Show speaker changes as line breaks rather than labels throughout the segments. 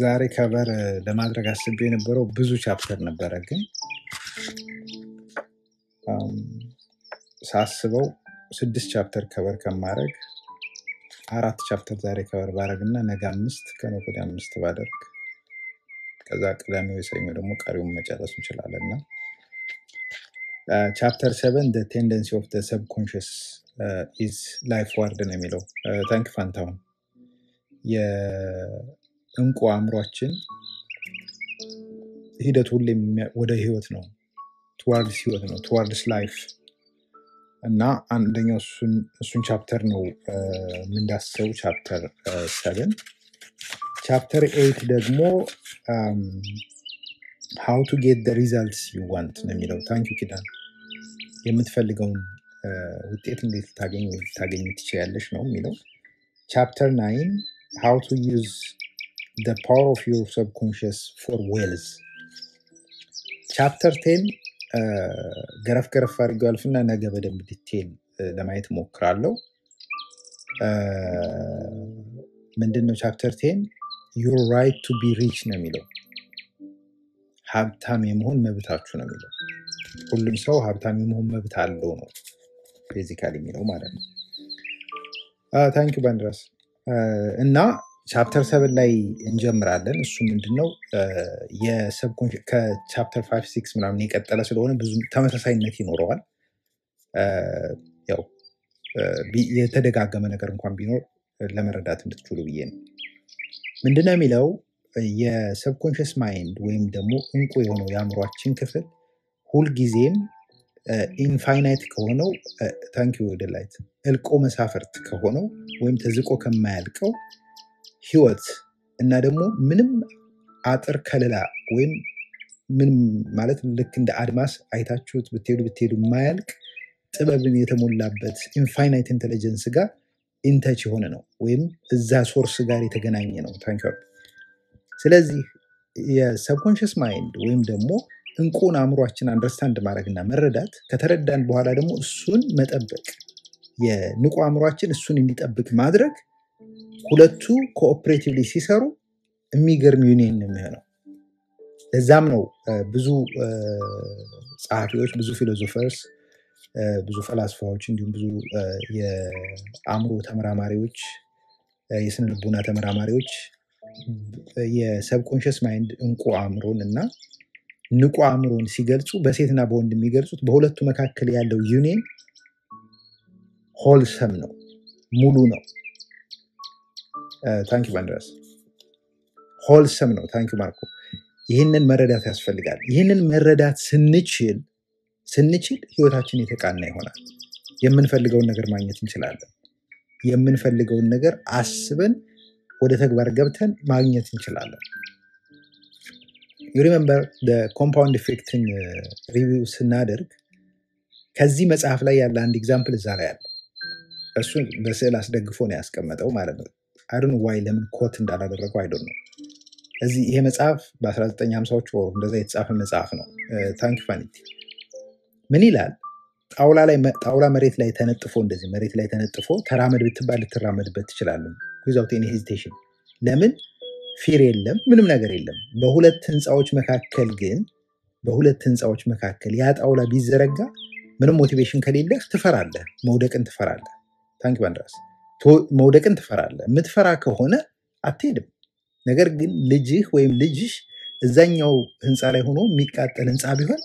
ዛሬ cover ለማድረግ አስቤ የነበረው ብዙ chapter ነበረ፣ ግን ሳስበው ስድስት chapter cover ከማድረግ አራት chapter ዛሬ cover ባደረግ እና ነገ አምስት ከነገ አምስት ባደርግ። ከዛ ቅዳሜ ወይ ደግሞ ቀሪውን መጨረስ እንችላለን እና chapter seven tendency of subconscious is lifeward ነው የሚለው። Thank you ፋንታሁን የድብቁ አእምሯችን ሂደት ሁሌም ወደ ህይወት ነው። towards ህይወት ነው። towards life እና አንደኛው እሱን chapter ነው የምንዳስሰው chapter seven chapter eight ደግሞ how to get the results you want ነው የሚለው። Thank you ኪዳን። የምትፈልገውን ውጤት እንዴት ልታገኝ ወይ ልታገኝ ትችያለሽ ነው የሚለው። chapter nine how to use the power of your subconscious for wealth chapter ten ገረፍ ገረፍ አድርገው ያልፍና ነገ በደንብ detail ለማየት እሞክራለሁ። ምንድን ነው chapter ten? your right to be rich ነው የሚለው። ሀብታም የመሆን መብታችሁ ነው የሚለው። ሁሉም ሰው ሀብታም የመሆን መብት አለው ነው basically የሚለው ማለት ነው። Thank you ባንድራስ እና chapter seven ላይ እንጀምራለን። እሱ ምንድነው ከ chapter five six ምናምን የቀጠለ ስለሆነ ብዙ ተመሳሳይነት ይኖረዋል። ያው የተደጋገመ ነገር እንኳን ቢኖር ለመረዳት እንድትችሉ ብዬ ነው። ምንድነው የሚለው የ subconscious mind ወይም ደግሞ ኢንቁ የሆነው የአእምሯችን ክፍል ሁልጊዜም infinite ከሆነው thank you ወደላይት እልቆ መሳፍርት ከሆነው ወይም ተዝቆ ከማያልቀው ህይወት እና ደግሞ ምንም አጥር ከለላ ወይም ምንም ማለት ልክ እንደ አድማስ አይታችሁት ብትሄዱ ብትሄዱ የማያልቅ ጥበብን የተሞላበት infinite intelligence ጋር in touch የሆነ ነው ወይም እዛ source ጋር የተገናኘ ነው። Thank you። ስለዚህ የ subconscious mind ወይም ደግሞ ኢንቁን አእምሯችን understand ማድረግና መረዳት ከተረዳን በኋላ ደግሞ እሱን መጠበቅ የንቁ አእምሯችን እሱን እንዲጠብቅ ማድረግ ሁለቱ cooperatively ሲሰሩ የሚገርም ዩኒየን ነው የሚሆነው። ለዛም ነው ብዙ ጸሐፊዎች፣ ብዙ philosophers፣ ብዙ ፈላስፋዎች እንዲሁም ብዙ የአእምሮ ተመራማሪዎች፣ የስነ ልቦና ተመራማሪዎች የ subconscious mind ኢንቁ አእምሮን እና ንቁ አእምሮን ሲገልጹ በሴትና በወንድ የሚገልጹት በሁለቱ መካከል ያለው union wholesome ነው፣ ሙሉ ነው። Thank you ባንድራስ wholesome ነው። Thank you ማርኮ። ይህንን መረዳት ያስፈልጋል። ይህንን መረዳት ስንችል ስንችል ህይወታችን የተቃና ይሆናል። የምንፈልገውን ነገር ማግኘት እንችላለን። የምንፈልገውን ነገር አስበን ወደ ተግባር ገብተን ማግኘት እንችላለን። Remember compound effect ን review ስናደርግ ከዚህ መጽሐፍ ላይ ያለ አንድ example እዛ ላይ አለ። እሱን በስዕል አስደግፎ ነው ያስቀመጠው ማለት ነው። I don't why ለምን quote እንዳላደረገው I don't know። እዚህ ይሄ መጽሐፍ በ1950ዎቹ ወሩ እንደዛ የተጻፈ መጽሐፍ ነው። Thank you ፋኒቲ ምን ይላል? ጣውላ መሬት ላይ ተነጥፎ እንደዚህ መሬት ላይ ተነጥፎ ተራመድ ብትባል ልትራመድበት ትችላለህ without any hesitation። ለምን? fear የለም፣ ምንም ነገር የለም። በሁለት ህንፃዎች መካከል ግን በሁለት ህንፃዎች መካከል ያ ቢዘረጋ ምንም motivation ከሌለህ ትፈራለህ፣ መውደቅን ትፈራለህ። Thank you ባንድራስ መውደቅን ትፈራለህ። የምትፈራ ከሆነ አትሄድም። ነገር ግን ልጅህ ወይም ልጅሽ እዛኛው ህንፃ ላይ ሆኖ የሚቃጠል ህንፃ ቢሆን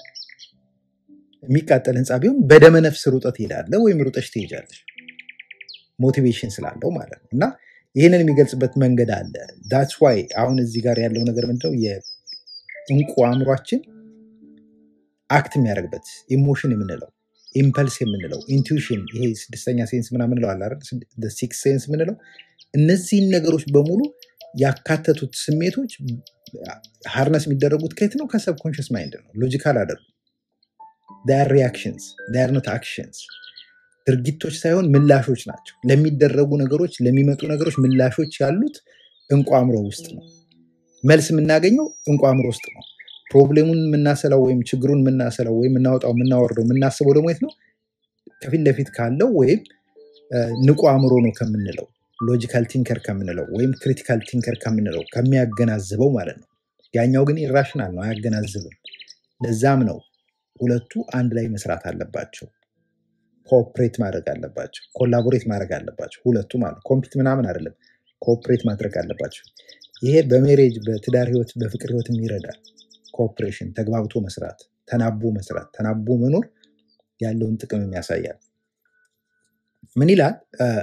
የሚቃጠል ህንፃ ቢሆን በደመ ነፍስ ሮጠህ ትሄዳለህ ወይም ሮጠሽ ትሄጃለሽ። motivation ስላለው ማለት ነው። እና ይህንን የሚገልጽበት መንገድ አለ። That's why አሁን እዚህ ጋር ያለው ነገር ምንድነው? የኢንቁ አእምሯችን act የሚያደርግበት emotion የምንለው impulse የምንለው intuition፣ ይሄ ስድስተኛ sense ምናምን ምንለው አለ? Sixth sense የምንለው እነዚህን ነገሮች በሙሉ ያካተቱት ስሜቶች harness የሚደረጉት ከየት ነው? ከ subconscious mind ነው። Logical አደርጉ reactions not actions ድርጊቶች ሳይሆን ምላሾች ናቸው። ለሚደረጉ ነገሮች ለሚመጡ ነገሮች ምላሾች ያሉት ኢንቁ አእምሮ ውስጥ ነው። መልስ የምናገኘው ኢንቁ አእምሮ ውስጥ ነው። problem ኡን የምናሰላው ወይም ችግሩን የምናሰላው ወይም የምናወጣው የምናወርደው የምናስበው ደግሞ የት ነው? ከፊት ለፊት ካለው ወይም ንቁ አእምሮ ነው ከምንለው logical thinker ከምንለው ወይም critical thinker ከምንለው ከሚያገናዝበው ማለት ነው። ያኛው ግን irrational ነው፣ አያገናዝብም። ለዛም ነው ሁለቱ አንድ ላይ መስራት አለባቸው። cooperate ማድረግ አለባቸው። collaborate ማድረግ አለባቸው። ሁለቱ ማለት compete ምናምን አይደለም፣ cooperate ማድረግ አለባቸው። ይሄ በ marriage በትዳር ህይወት፣ በፍቅር ህይወትም ይረዳል። cooperation፣ ተግባብቶ መስራት፣ ተናቦ መስራት፣ ተናቦ መኖር ያለውን ጥቅም ያሳያል። ምን ይላል?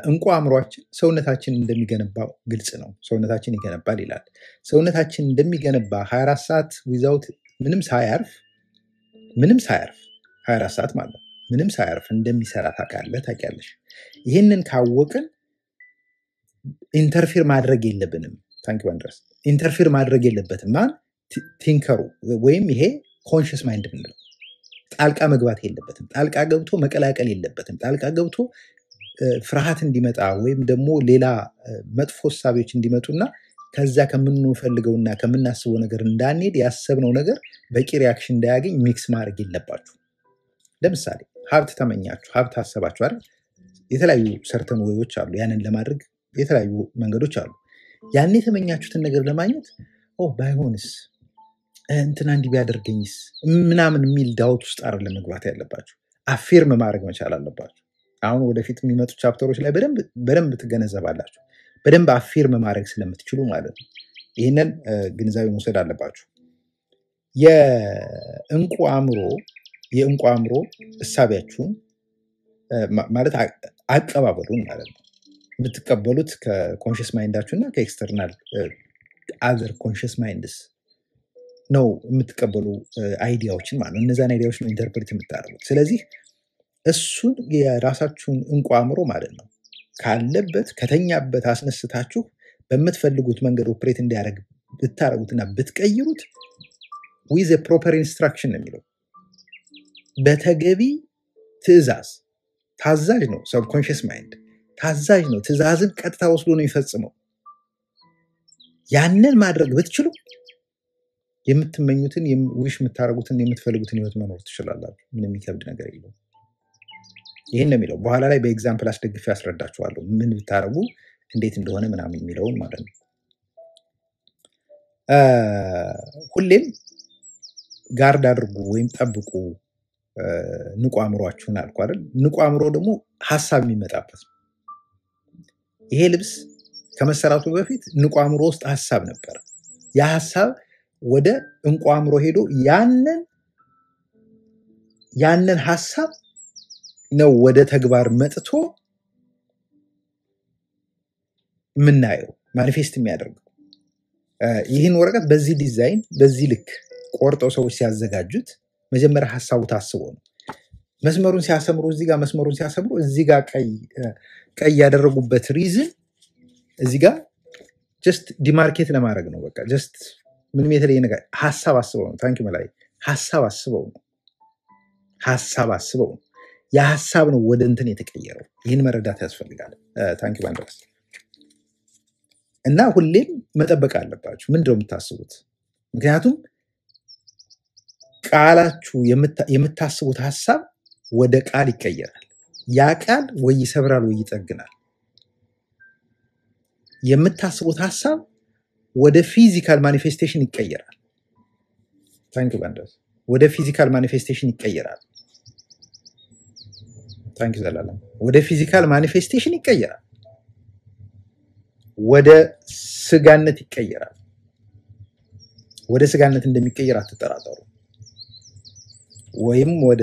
ኢንቁ አእምሯችን ሰውነታችን እንደሚገነባው ግልጽ ነው። ሰውነታችን ይገነባል ይላል። ሰውነታችን እንደሚገነባ 24 ሰዓት without ምንም ሳያርፍ ምንም ሳያርፍ 24 ሰዓት ማለት ነው ምንም ሳያርፍ እንደሚሰራ ታውቃለህ፣ ታውቂያለሽ። ይህንን ካወቅን interfere ማድረግ የለብንም። Thank you ባንድረስ interfere ማድረግ የለበትም። ማን thinker ኡ ወይም ይሄ conscious mind ምንለው ጣልቃ መግባት የለበትም። ጣልቃ ገብቶ መቀላቀል የለበትም። ጣልቃ ገብቶ ፍርሃት እንዲመጣ ወይም ደግሞ ሌላ መጥፎ እሳቤዎች እንዲመጡና ከዛ ከምንፈልገውና ከምናስበው ነገር እንዳንሄድ ያሰብነው ነገር በቂ reaction እንዳያገኝ mix ማድረግ የለባችሁ። ለምሳሌ ሀብት ተመኛችሁ፣ ሀብት አሰባችሁ አይደል? የተለያዩ ሰርተን ወዮች አሉ። ያንን ለማድረግ የተለያዩ መንገዶች አሉ። ያን የተመኛችሁትን ነገር ለማግኘት ባይሆንስ እንትና እንዲህ ቢያደርገኝስ ምናምን የሚል ዳውት ውስጥ አይደለም መግባት ያለባችሁ። affirm ማድረግ መቻል አለባችሁ። አሁን ወደፊት የሚመጡ chapter ኦች ላይ በደንብ ትገነዘባላችሁ። በደንብ affirm ማድረግ ስለምትችሉ ማለት ነው። ይህንን ግንዛቤ መውሰድ አለባችሁ። የኢንቁ አእምሮ የኢንቁ አእምሮ እሳቤያችሁን ማለት አ- አቀባበሉን ማለት ነው የምትቀበሉት ከ conscious mind ኣችሁ እና ከ external other conscious minds ነው የምትቀበሉ idea ዎችን ማለት ነው። እነዛን idea ዎች ነው interpret የምታደርጉት። ስለዚህ እሱን የራሳችሁን ኢንቁ አእምሮ ማለት ነው ካለበት ከተኛበት አስነስታችሁ በምትፈልጉት መንገድ operate እንዲያደርግ ብታደርጉትና ብትቀይሩት with proper instruction ነው የሚለው በተገቢ ትዕዛዝ ታዛዥ ነው። subconscious mind ታዛዥ ነው። ትዕዛዝን ቀጥታ ወስዶ ነው የሚፈጽመው። ያንን ማድረግ ብትችሉ የምትመኙትን wish የምታደርጉትን የምትፈልጉትን ህይወት መኖር ትችላላችሁ። ምንም የሚከብድ ነገር የለውም። ይህን ነው የሚለው። በኋላ ላይ በ example አስደግፌ ያስረዳችኋለሁ ምን ብታደርጉ እንዴት እንደሆነ ምናምን የሚለውን ማለት ነው። ሁሌም ጋርድ አድርጉ ወይም ጠብቁ ንቁ አእምሯችሁን አልኩ አይደል? ንቁ አእምሮ ደግሞ ሀሳብ የሚመጣበት ነው። ይሄ ልብስ ከመሰራቱ በፊት ንቁ አእምሮ ውስጥ ሀሳብ ነበር። ያ ሀሳብ ወደ እንቁ አእምሮ ሄዶ ያንን ያንን ሀሳብ ነው ወደ ተግባር መጥቶ የምናየው manifest የሚያደርገው። ይህን ወረቀት በዚህ ዲዛይን በዚህ ልክ ቆርጠው ሰዎች ሲያዘጋጁት መጀመሪያ ሀሳቡ ታስቦ ነው። መስመሩን ሲያሰምሩ እዚህ ጋር መስመሩን ሲያሰምሩ እዚህ ጋር ቀይ ያደረጉበት reason እዚህ ጋር just demarcate ለማድረግ ነው። በቃ just ምንም የተለየ ነገር ሀሳብ አስበው ነው። thank you መላይ ሀሳብ አስበው ነው። ሀሳብ አስበው ነው። ያ ሀሳብ ነው ወደ እንትን የተቀየረው። ይህን መረዳት ያስፈልጋል። thank you ባንድረስ እና ሁሌም መጠበቅ አለባችሁ። ምንድነው የምታስቡት? ምክንያቱም ቃላችሁ የምታ- የምታስቡት ሀሳብ ወደ ቃል ይቀየራል። ያ ቃል ወይ ይሰብራል ወይ ይጠግናል። የምታስቡት ሀሳብ ወደ physical manifestation ይቀየራል። thank you ባንድረስ ወደ physical manifestation ይቀየራል። thank you ዘላለም ወደ physical manifestation ይቀየራል። ወደ ስጋነት ይቀየራል። ወደ ስጋነት እንደሚቀየር አትጠራጠሩ። ወይም ወደ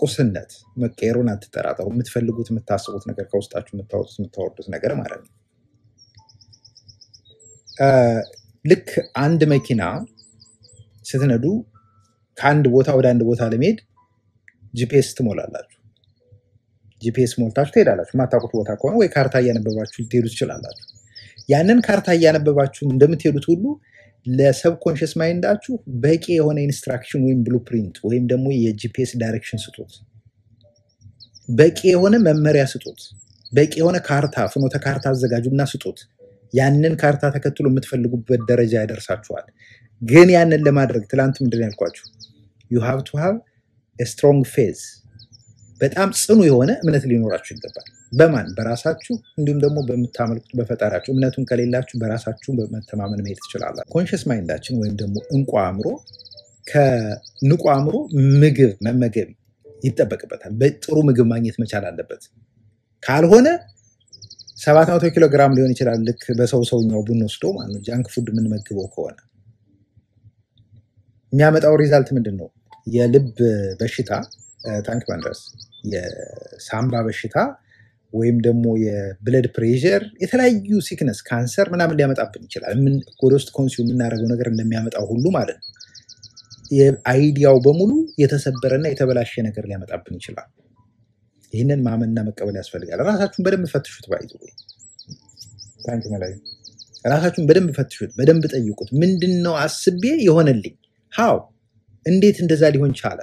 ቁስነት መቀየሩን አትጠራጠሩ። የምትፈልጉት የምታስቡት ነገር ከውስጣችሁ የምታወጡት የምታወርዱት ነገር ማለት ነው። ልክ አንድ መኪና ስትነዱ ከአንድ ቦታ ወደ አንድ ቦታ ለመሄድ GPS ትሞላላችሁ። GPS ሞልታችሁ ትሄዳላችሁ። የማታውቁት ቦታ ከሆነ ወይ ካርታ እያነበባችሁ ልትሄዱ ትችላላችሁ። ያንን ካርታ እያነበባችሁ እንደምትሄዱት ሁሉ ለ subconscious mind ኣችሁ በቂ የሆነ instruction ወይም blueprint ወይም ደግሞ የ GPS direction ስጡት። በቂ የሆነ መመሪያ ስጡት። በቂ የሆነ ካርታ ፍኖተ ካርታ አዘጋጁና ስጡት። ያንን ካርታ ተከትሎ የምትፈልጉበት ደረጃ ያደርሳችኋል። ግን ያንን ለማድረግ ትላንት ምንድን ያልኳችሁ? you have to have strong faith በጣም ጽኑ የሆነ እምነት ሊኖራችሁ ይገባል። በማን በራሳችሁ እንዲሁም ደግሞ በምታመልኩት በፈጣሪያችሁ። እምነቱን ከሌላችሁ በራሳችሁ በመተማመን መሄድ ትችላላችሁ። conscious mind ኣችን ወይም ደግሞ ኢንቁ አእምሮ ከንቁ አእምሮ ምግብ መመገብ ይጠበቅበታል። በጥሩ ምግብ ማግኘት መቻል አለበት። ካልሆነ ሰባት መቶ ኪሎ ግራም ሊሆን ይችላል። ልክ በሰው ሰውኛው ብንወስደው ማለት ነው። junk food የምንመግበው ከሆነ የሚያመጣው result ምንድን ነው? የልብ በሽታ thank you ባንድረስ፣ የሳምባ በሽታ ወይም ደግሞ የ blood pressure፣ የተለያዩ sickness፣ ካንሰር ምናምን ሊያመጣብን ይችላል። ወደ ውስጥ consume የምናደርገው ነገር እንደሚያመጣው ሁሉ ማለት ነው። የ idea ው በሙሉ የተሰበረና የተበላሸ ነገር ሊያመጣብን ይችላል። ይህንን ማመንና መቀበል ያስፈልጋል። ራሳችሁን በደንብ ፈትሹት። by the ራሳችሁን በደንብ ፈትሹት፣ በደንብ ጠይቁት። ምንድን ነው አስቤ የሆነልኝ? how እንዴት እንደዛ ሊሆን ቻለ?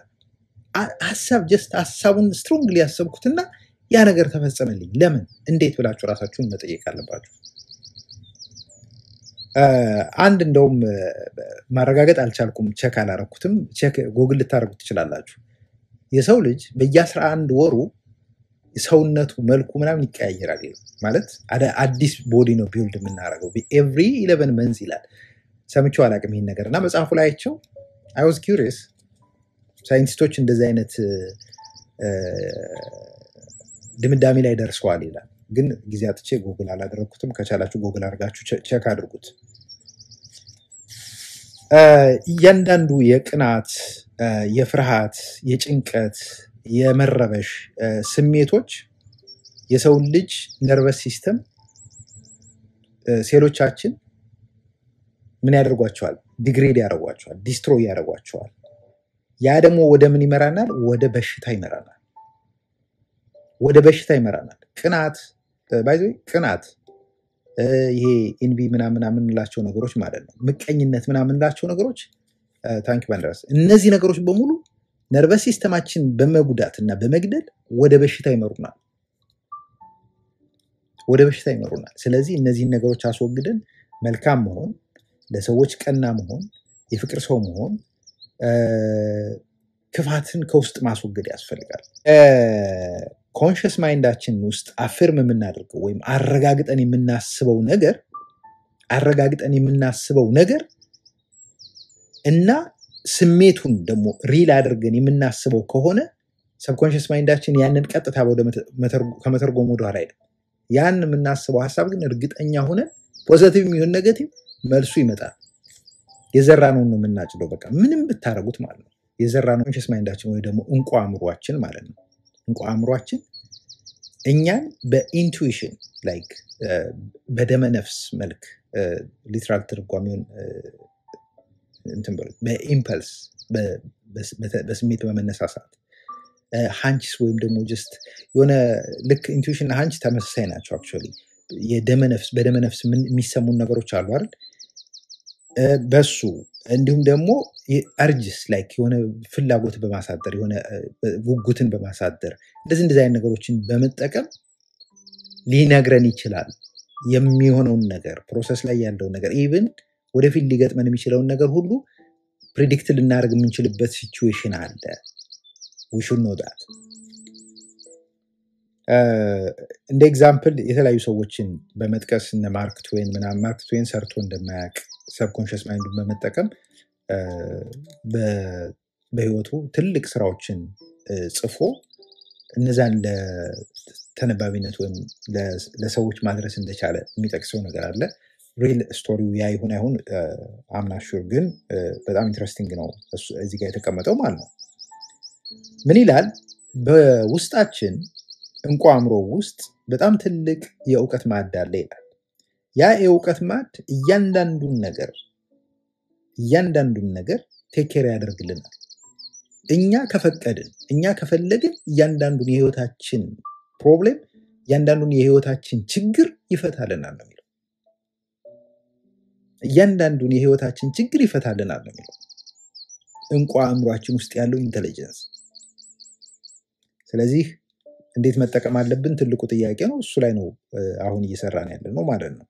ሀሳብ just ሀሳቡን strongly ያሰብኩትና ያ ነገር ተፈጸመልኝ። ለምን እንዴት ብላችሁ ራሳችሁን መጠየቅ አለባችሁ። አንድ እንደውም ማረጋገጥ አልቻልኩም፣ check አላረኩትም። check Google ልታደርጉት ትችላላችሁ። የሰው ልጅ በየአስራ አንድ ወሩ ሰውነቱ መልኩ ምናምን ይቀያየራል ማለት አዲስ body ነው build የምናደርገው every eleven months ይላል። ሰምቼው አላውቅም ይሄን ነገር እና መጽሐፉ ላይ አይቼው I was curious ሳይንቲስቶች እንደዚህ አይነት ድምዳሜ ላይ ደርሰዋል ይላል። ግን ጊዜ አጥቼ ጉግል አላደረግኩትም። ከቻላችሁ ጉግል አድርጋችሁ check አድርጉት። እያንዳንዱ የቅናት የፍርሃት፣ የጭንቀት፣ የመረበሽ ስሜቶች የሰውን ልጅ nervous system ሴሎቻችን ምን ያደርጓቸዋል? degrade ያደርጓቸዋል፣ destroy ያደርጓቸዋል። ያ ደግሞ ወደ ምን ይመራናል? ወደ በሽታ ይመራናል። ወደ በሽታ ይመራናል። ቅናት by the ቅናት ይሄ envy ምናምን የምንላቸው ነገሮች ማለት ነው። ምቀኝነት ምናምን የምንላቸው ነገሮች thank you ባንደረስ እነዚህ ነገሮች በሙሉ nervous system ኣችን በመጉዳት እና በመግደል ወደ በሽታ ይመሩናል። ወደ በሽታ ይመሩናል። ስለዚህ እነዚህን ነገሮች አስወግደን መልካም መሆን፣ ለሰዎች ቀና መሆን፣ የፍቅር ሰው መሆን፣ ክፋትን ከውስጥ ማስወገድ ያስፈልጋል። conscious mind ኣችን ውስጥ affirm የምናደርገው ወይም አረጋግጠን የምናስበው ነገር አረጋግጠን የምናስበው ነገር እና ስሜቱን ደግሞ real አድርገን የምናስበው ከሆነ subconscious mind አችን ያንን ቀጥታ ወደ መተ- መተርጎ- ከመተርጎም ወደኋላ አይልም። ያን የምናስበው ሀሳብ ግን እርግጠኛ ሆነን positive የሚሆን negative መልሱ ይመጣል። የዘራነውን ነው የምናጭደው። በቃ ምንም ብታደርጉት ማለት ነው የዘራነው conscious mind አችን ወይ ደግሞ እንቁ አእምሯችን ማለት ነው። እንቁ አእምሯችን እኛን በ intuition like በደመ ነፍስ መልክ literal ትርጓሜውን እ፣ እንትን በሉት በ impulse በስሜት በመነሳሳት hunches ወይም ደግሞ just የሆነ ልክ intuition hunch ተመሳሳይ ናቸው። actually የደመነፍስ በደመነፍስ የሚሰሙን ነገሮች አሉ አይደል? በሱ እንዲሁም ደግሞ urges like የሆነ ፍላጎት በማሳደር የሆነ ጉጉትን በማሳደር እንደዚህ እንደዚህ አይነት ነገሮችን በመጠቀም ሊነግረን ይችላል የሚሆነውን ነገር process ላይ ያለውን ነገር even ወደፊት ሊገጥመን የሚችለውን ነገር ሁሉ predict ልናደርግ የምንችልበት situation አለ። We should know that። እንደ example የተለያዩ ሰዎችን በመጥቀስ እነ ማርክ ትዌን ምናምን ማርክ ትዌን ሰርቶ እንደማያውቅ subconscious mind ኡን በመጠቀም በህይወቱ ትልቅ ስራዎችን ጽፎ እነዛን ለተነባቢነት ወይም ለሰዎች ማድረስ እንደቻለ የሚጠቅሰው ነገር አለ። real story ው ያ ይሁን አይሁን I'm not sure፣ ግን በጣም interesting ነው እዚህ ጋር የተቀመጠው ማለት ነው። ምን ይላል? በውስጣችን እንቁ አእምሮ ውስጥ በጣም ትልቅ የእውቀት ማዕድ አለ ይላል። ያ የእውቀት ማዕድ እያንዳንዱን ነገር እያንዳንዱን ነገር take care ያደርግልናል። እኛ ከፈቀድን እኛ ከፈለግን እያንዳንዱን የህይወታችን problem እያንዳንዱን የህይወታችን ችግር ይፈታልናል ነው የሚለው። እያንዳንዱን የህይወታችን ችግር ይፈታልናል ነው የሚለው እንቁ አእምሯችን ውስጥ ያለው intelligence። ስለዚህ እንዴት መጠቀም አለብን ትልቁ ጥያቄ ነው። እሱ ላይ ነው አሁን እየሰራን ያለ ነው ማለት ነው።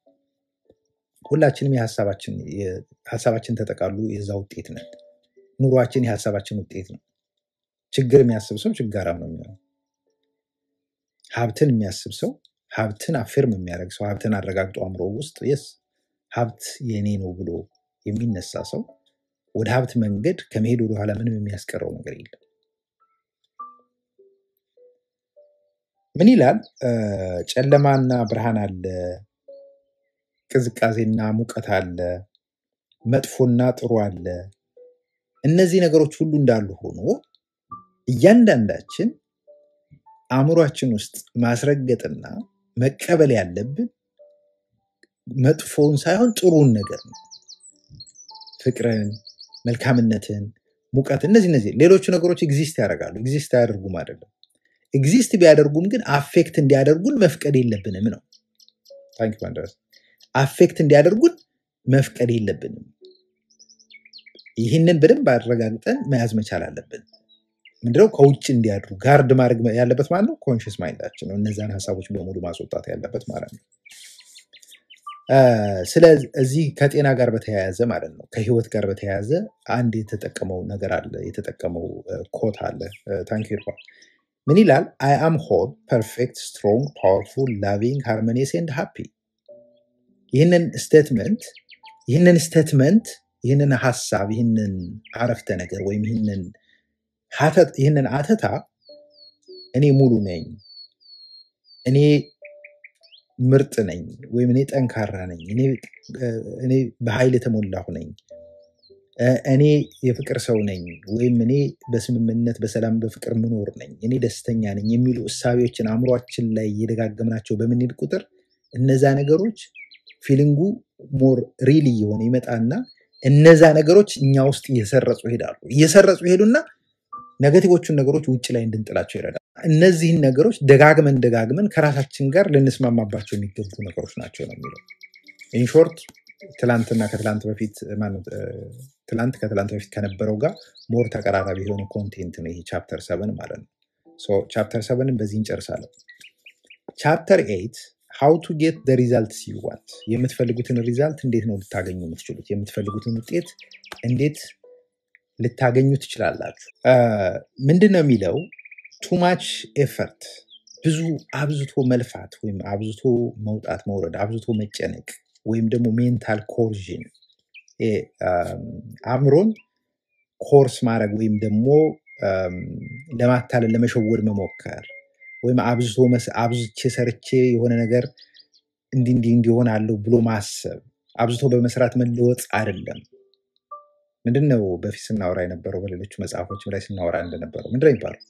ሁላችንም የሀሳባችን ሀሳባችን ተጠቃሉ የዛ ውጤት ነን። ኑሯችን የሀሳባችን ውጤት ነው። ችግር የሚያስብ ሰው ችጋራም ነው የሚሆነው። ሀብትን የሚያስብ ሰው ሀብትን አፌርም የሚያደርግ ሰው ሀብትን አረጋግጦ አእምሮ ውስጥ የስ ሀብት የኔ ነው ብሎ የሚነሳ ሰው ወደ ሀብት መንገድ ከመሄድ ወደኋላ ምንም የሚያስቀረው ነገር የለም። ምን ይላል? ጨለማና ብርሃን አለ፣ ቅዝቃዜና ሙቀት አለ፣ መጥፎና ጥሩ አለ። እነዚህ ነገሮች ሁሉ እንዳሉ ሆኖ እያንዳንዳችን አእምሯችን ውስጥ ማስረገጥና መቀበል ያለብን መጥፎውን ሳይሆን ጥሩውን ነገር ነው። ፍቅርን፣ መልካምነትን፣ ሙቀት፣ እነዚህ እነዚህ ሌሎቹ ነገሮች exist ያደርጋሉ። exist አያደርጉም አይደለም። exist ቢያደርጉም ግን affect እንዲያደርጉን መፍቀድ የለብንም ነው። ታንክ affect እንዲያደርጉን መፍቀድ የለብንም። ይህንን በደንብ አረጋግጠን መያዝ መቻል አለብን። ምንድነው ከውጭ እንዲያድሩ guard ማድረግ ያለበት ማለት ነው። conscious mind አችን ነው እነዛን ሀሳቦች በሙሉ ማስወጣት ያለበት ማለት ነው። ስለዚህ ከጤና ጋር በተያያዘ ማለት ነው ከህይወት ጋር በተያያዘ አንድ የተጠቀመው ነገር አለ የተጠቀመው quote አለ ታንክ ምን ይላል I am whole perfect strong powerful loving harmonious and happy ይህንን statement ይህንን statement ይህንን ሀሳብ ይህንን አረፍተ ነገር ወይም ይህንን ሐተታ እኔ ሙሉ ነኝ። እኔ ምርጥ ነኝ ወይም እኔ ጠንካራ ነኝ። እኔ በኃይል የተሞላሁ ነኝ። እኔ የፍቅር ሰው ነኝ ወይም እኔ በስምምነት በሰላም በፍቅር ምኖር ነኝ። እኔ ደስተኛ ነኝ የሚሉ እሳቤዎችን አእምሯችን ላይ እየደጋገምናቸው በምንሄድ ቁጥር እነዛ ነገሮች feeling ኡ more real እየሆነ ይመጣና እነዛ ነገሮች እኛ ውስጥ እየሰረጹ ይሄዳሉ። እየሰረጹ ይሄዱና negative ኦቹን ነገሮች ውጭ ላይ እንድንጥላቸው ይረዳል። እነዚህን ነገሮች ደጋግመን ደጋግመን ከራሳችን ጋር ልንስማማባቸው የሚገቡ ነገሮች ናቸው ነው የሚለው። In short ትላንትና ከትላንት በፊት ትላንት ከትላንት በፊት ከነበረው ጋር more ተቀራራቢ የሆነ content ነው ይሄ chapter seven ማለት ነው። Chapter seven ን በዚህ እንጨርሳለን። Chapter eight how to get the results you የምትፈልጉትን result እንዴት ነው ልታገኙ የምትችሉት? የምትፈልጉትን ውጤት እንዴት ልታገኙ ትችላላችሁ? ምንድን ነው የሚለው? Too much effort ብዙ አብዝቶ መልፋት ወይም አብዝቶ መውጣት መውረድ አብዝቶ መጨነቅ ወይም ደግሞ mental coercion አእምሮን coerce ማድረግ ወይም ደግሞ ለማታለል ለመሸወድ መሞከር ወይም አብዝቶ አብዝቼ ሰርቼ የሆነ ነገር እንዲህ እንዲህ እንዲሆን አለው ብሎ ማሰብ አብዝቶ በመስራት መለወጥ አይደለም። ምንድን ነው በፊት ስናወራ የነበረው በሌሎቹ መጽሐፎችም ላይ ስናወራ እንደነበረው ምንድን ነው የሚባለው?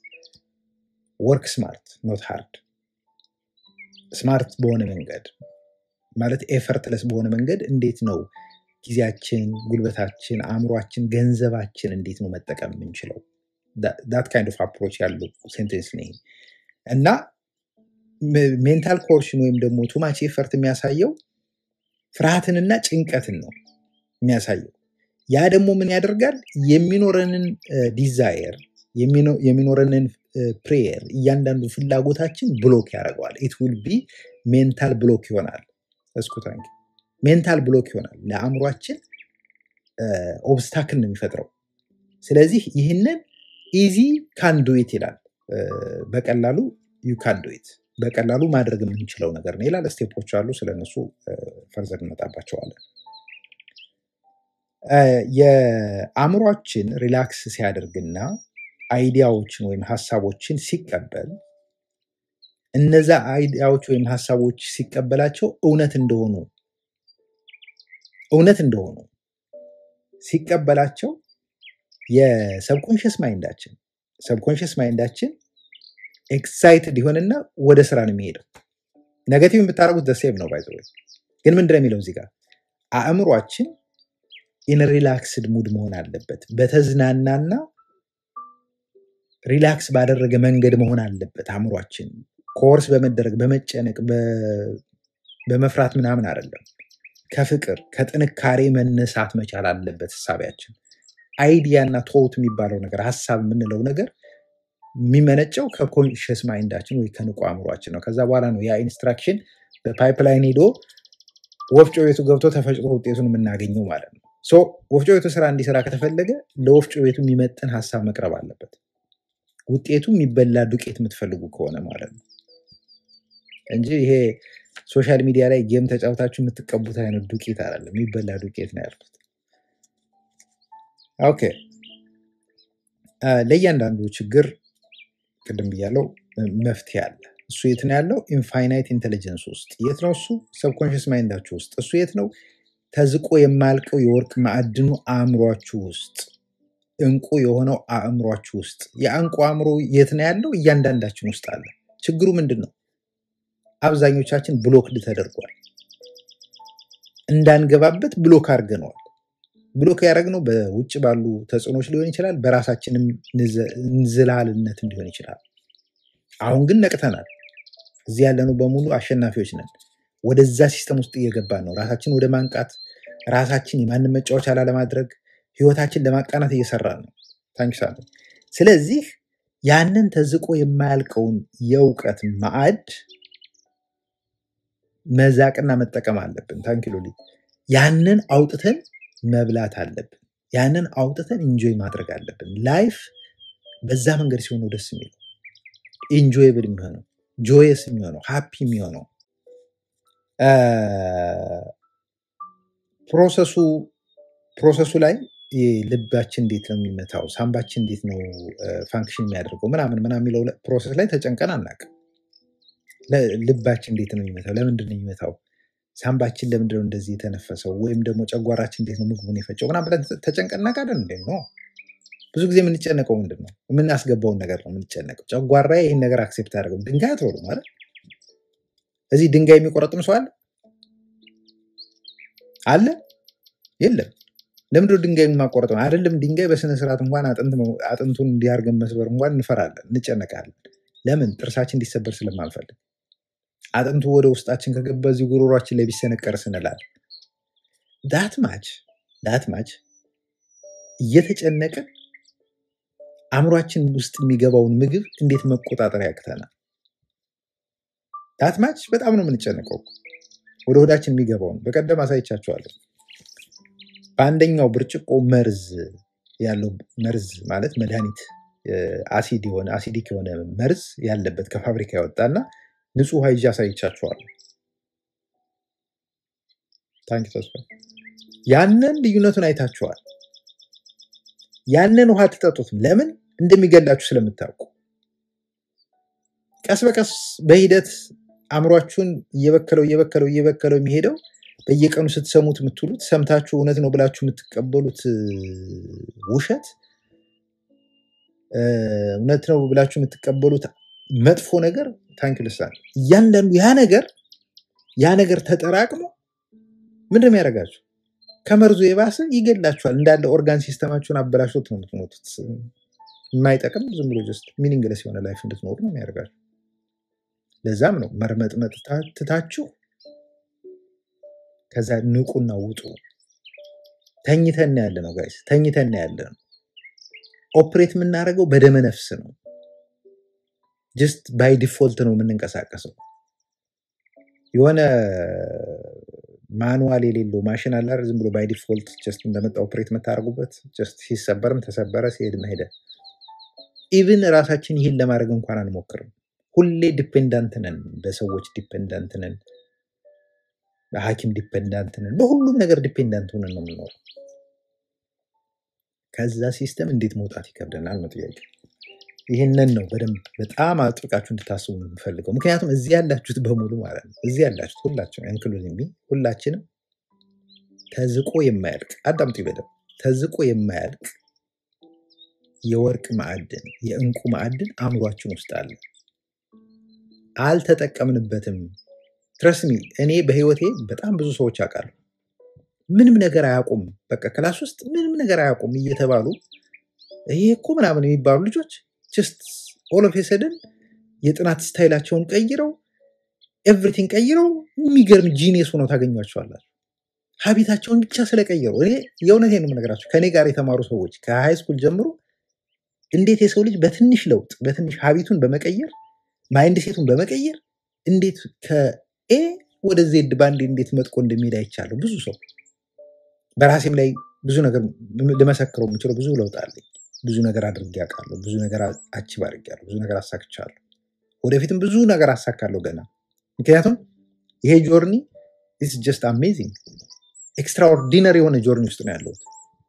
Work smart not hard። Smart በሆነ መንገድ ማለት effortless በሆነ መንገድ እንዴት ነው ጊዜያችን ጉልበታችን አእምሯችን ገንዘባችን እንዴት ነው መጠቀም የምንችለው? That kind of approach ያለው sentence ነው እና mental coercion ወይም ደግሞ too much effort የሚያሳየው ፍርሃትንና ጭንቀትን ነው የሚያሳየው። ያ ደግሞ ምን ያደርጋል? የሚኖረንን desire የሚኖረንን prayer እያንዳንዱ ፍላጎታችን block ያደርገዋል። it will be mental block ይሆናል። እስኩታን mental block ይሆናል። ለአእምሯችን obstacle ነው የሚፈጥረው። ስለዚህ ይህንን easy can do it ይላል በቀላሉ you can do it በቀላሉ ማድረግ የምንችለው ነገር ነው። ይላል step ኦች አሉ። ስለነሱ further እንመጣባቸዋለን። የአእምሯችን relax ሲያደርግና idea ዎችን ወይም ሀሳቦችን ሲቀበል እነዛ idea ዎች ወይም ሀሳቦች ሲቀበላቸው እውነት እንደሆኑ እውነት እንደሆኑ ሲቀበላቸው የ subconscious mind አችን subconscious mind አችን excited ይሆንና ወደ ስራ ነው የሚሄደው። negative የምታደርጉት the same ነው ባይዘ ግን ምንድን ነው የሚለው እዚህ ጋር? አእምሯችን in relaxed mood መሆን አለበት። በተዝናናና relax ባደረገ መንገድ መሆን አለበት አእምሯችን force በመደረግ በመጨነቅ በመፍራት ምናምን አይደለም። ከፍቅር ከጥንካሬ መነሳት መቻል አለበት እሳቢያችን idea እና ቶት የሚባለው ነገር ሀሳብ የምንለው ነገር የሚመነጨው ከ conscious mind አችን ወይ ከንቁ አእምሯችን ነው። ከዛ በኋላ ነው ያ instruction በ pipeline ሄዶ ወፍጮ ቤቱ ገብቶ ተፈጭቶ ውጤቱን የምናገኘው ማለት ነው። ወፍጮ ቤቱ ስራ እንዲሰራ ከተፈለገ ለወፍጮ ቤቱ የሚመጥን ሀሳብ መቅረብ አለበት። ውጤቱ የሚበላ ዱቄት የምትፈልጉ ከሆነ ማለት ነው። እንጂ ይሄ social media ላይ game ተጫውታችሁ የምትቀቡት አይነት ዱቄት አይደለም፣ የሚበላ ዱቄት ነው ያልኩት። okay ለእያንዳንዱ ችግር ቅድም ብያለው መፍትሄ አለ። እሱ የት ነው ያለው? infinite intelligence ውስጥ። የት ነው እሱ? subconscious mind አችሁ ውስጥ። እሱ የት ነው? ተዝቆ የማያልቀው የወርቅ ማዕድኑ አእምሯችሁ ውስጥ፣ እንቁ የሆነው አእምሯችሁ ውስጥ። የእንቁ አእምሮ የት ነው ያለው? እያንዳንዳችን ውስጥ አለ። ችግሩ ምንድን ነው? አብዛኞቻችን blocked ተደርጓል። እንዳንገባበት block አድርገነዋል። block ያደረግነው በውጭ ባሉ ተጽዕኖች ሊሆን ይችላል፣ በራሳችንም እንዝላልነትም ሊሆን ይችላል። አሁን ግን ነቅተናል። እዚህ ያለነው በሙሉ አሸናፊዎች ነን። ወደዛ system ውስጥ እየገባን ነው። ራሳችን ወደ ማንቃት፣ ራሳችን የማንም መጫወቻ ላለማድረግ፣ ህይወታችን ለማቃናት እየሰራን ነው። አለ። ስለዚህ ያንን ተዝቆ የማያልቀውን የእውቀት ማዕድ መዛቅና መጠቀም አለብን። ታንክ ሎሊ ያንን አውጥተን መብላት አለብን። ያንን አውጥተን enjoy ማድረግ አለብን። life በዛ መንገድ ሲሆን ነው ደስ የሚለው enjoyable የሚሆነው joyous የሚሆነው happy የሚሆነው process ኡ process ኡ ላይ ልባችን እንዴት ነው የሚመታው፣ ሳምባችን እንዴት ነው function የሚያደርገው ምናምን ምናምን የሚለው process ላይ ተጨንቀን አናውቅም። ልባችን እንዴት ነው የሚመታው? ለምንድን ነው የሚመታው? ሳምባችን ለምንድን ነው እንደዚህ የተነፈሰው? ወይም ደግሞ ጨጓራችን እንዴት ነው ምግቡን የፈጨው ምናምን ብለን ተጨንቀን እናውቃለን እንዴ? ነው ብዙ ጊዜ የምንጨነቀው ምንድን ነው? የምናስገባውን ነገር ነው የምንጨነቀው። ጨጓራ ይህን ነገር አክሴፕት አደረገው። ድንጋይ አትበሉ ማለት እዚህ ድንጋይ የሚቆረጥም ሰው አለ አለ የለም። ለምንድነው ድንጋይ የማቆረጠው? አይደለም ድንጋይ በስነ ስርዓት እንኳን አጥንቱን እንዲያርገን መስበር እንኳን እንፈራለን፣ እንጨነቃለን። ለምን? ጥርሳችን እንዲሰበር ስለማንፈልግ። አጥንቱ ወደ ውስጣችን ከገባ እዚህ ጉሮሯችን ላይ ቢሰነቀር ስንላል that much that much እየተጨነቅን አእምሯችን ውስጥ የሚገባውን ምግብ እንዴት መቆጣጠር ያቅተናል? that much በጣም ነው የምንጨነቀው ወደ ሆዳችን የሚገባውን። በቀደም አሳይቻችኋለሁ። በአንደኛው ብርጭቆ መርዝ ያለው መርዝ ማለት መድኃኒት አሲድ የሆነ አሲዲክ የሆነ መርዝ ያለበት ከፋብሪካ ያወጣና ንጹህ ውሃ ይዤ አሳይቻችኋለሁ። ያንን ልዩነቱን አይታችኋል። ያንን ውሃ አትጠጡትም። ለምን? እንደሚገላችሁ ስለምታውቁ። ቀስ በቀስ በሂደት አእምሯችሁን እየበከለው እየበከለው እየበከለው የሚሄደው በየቀኑ ስትሰሙት የምትውሉት ሰምታችሁ እውነት ነው ብላችሁ የምትቀበሉት ውሸት እውነት ነው ብላችሁ የምትቀበሉት መጥፎ ነገር ታንክ ልሳን እያንዳንዱ ያ ነገር ያ ነገር ተጠራቅሞ ምንድን ነው? ከመርዙ የባሰ ይገላችኋል። እንዳለ organ system አችሁን አበላሽቶት ነው የምትሞቱት። የማይጠቅም ዝም ብሎ just meaningless የሆነ life እንድትኖሩ ነው የሚያደርጋችሁ። ለዛም ነው መርመጥመጥ ትታችሁ ከዛ ንቁና ውጡ። ተኝተን ያለ ነው guys፣ ተኝተን ያለ ነው። operate የምናደርገው በደመ ነፍስ ነው። just by default ነው የምንንቀሳቀሰው። የሆነ manual የሌለው ማሽን አለ? ዝም ብሎ by default just እንደመጣ operate የምታደርጉበት just ሲሰበርም ተሰበረ፣ ሲሄድም ሄደ። even ራሳችን ይህን ለማድረግ እንኳን አንሞክርም። ሁሌ dependent ነን፣ በሰዎች dependent ነን፣ በሐኪም dependent ነን፣ በሁሉም ነገር dependent ሆነን ነው የምንኖረው። ከዛ system እንዴት መውጣት ይከብደናል ነው ጥያቄ። ይህንን ነው በደንብ በጣም አጥብቃችሁ እንድታስቡ የምፈልገው። ምክንያቱም እዚህ ያላችሁት በሙሉ ማለት ነው እዚህ ያላችሁት ሁላችሁ including me ሁላችንም ተዝቆ የማያልቅ አዳምጡ በደንብ ተዝቆ የማያልቅ የወርቅ ማዕድን የእንቁ ማዕድን አእምሯችን ውስጥ አለ። አልተጠቀምንበትም። trust me እኔ በህይወቴ በጣም ብዙ ሰዎች አውቃለሁ። ምንም ነገር አያውቁም። በቃ class ውስጥ ምንም ነገር አያውቁም እየተባሉ ይሄ እኮ ምናምን የሚባሉ ልጆች just all of sudden የጥናት style አቸውን ቀይረው everything ቀይረው የሚገርም genius ሆነው ታገኟቸዋላችሁ። habit አቸውን ብቻ ስለቀየሩ እኔ የእውነቴን ነው የምነግራቸው። ከእኔ ጋር የተማሩ ሰዎች ከ high school ጀምሮ እንዴት የሰው ልጅ በትንሽ ለውጥ በትንሽ habit ኡን በመቀየር mindset ኡን በመቀየር እንዴት ከ A ወደ Z ባንዴ እንዴት መጥቆ እንደሚሄድ አይቻለሁ። ብዙ ሰው በራሴም ላይ ብዙ ነገር ልመሰክረው የምችለው ብዙ ለውጥ አለኝ። ብዙ ነገር አድርጌ አውቃለሁ። ብዙ ነገር achieve አድርጌያለሁ። ብዙ ነገር አሳክቻለሁ። ወደፊትም ብዙ ነገር አሳካለሁ ገና ምክንያቱም ይሄ journey is just amazing extraordinary የሆነ journey ውስጥ ነው ያለሁት።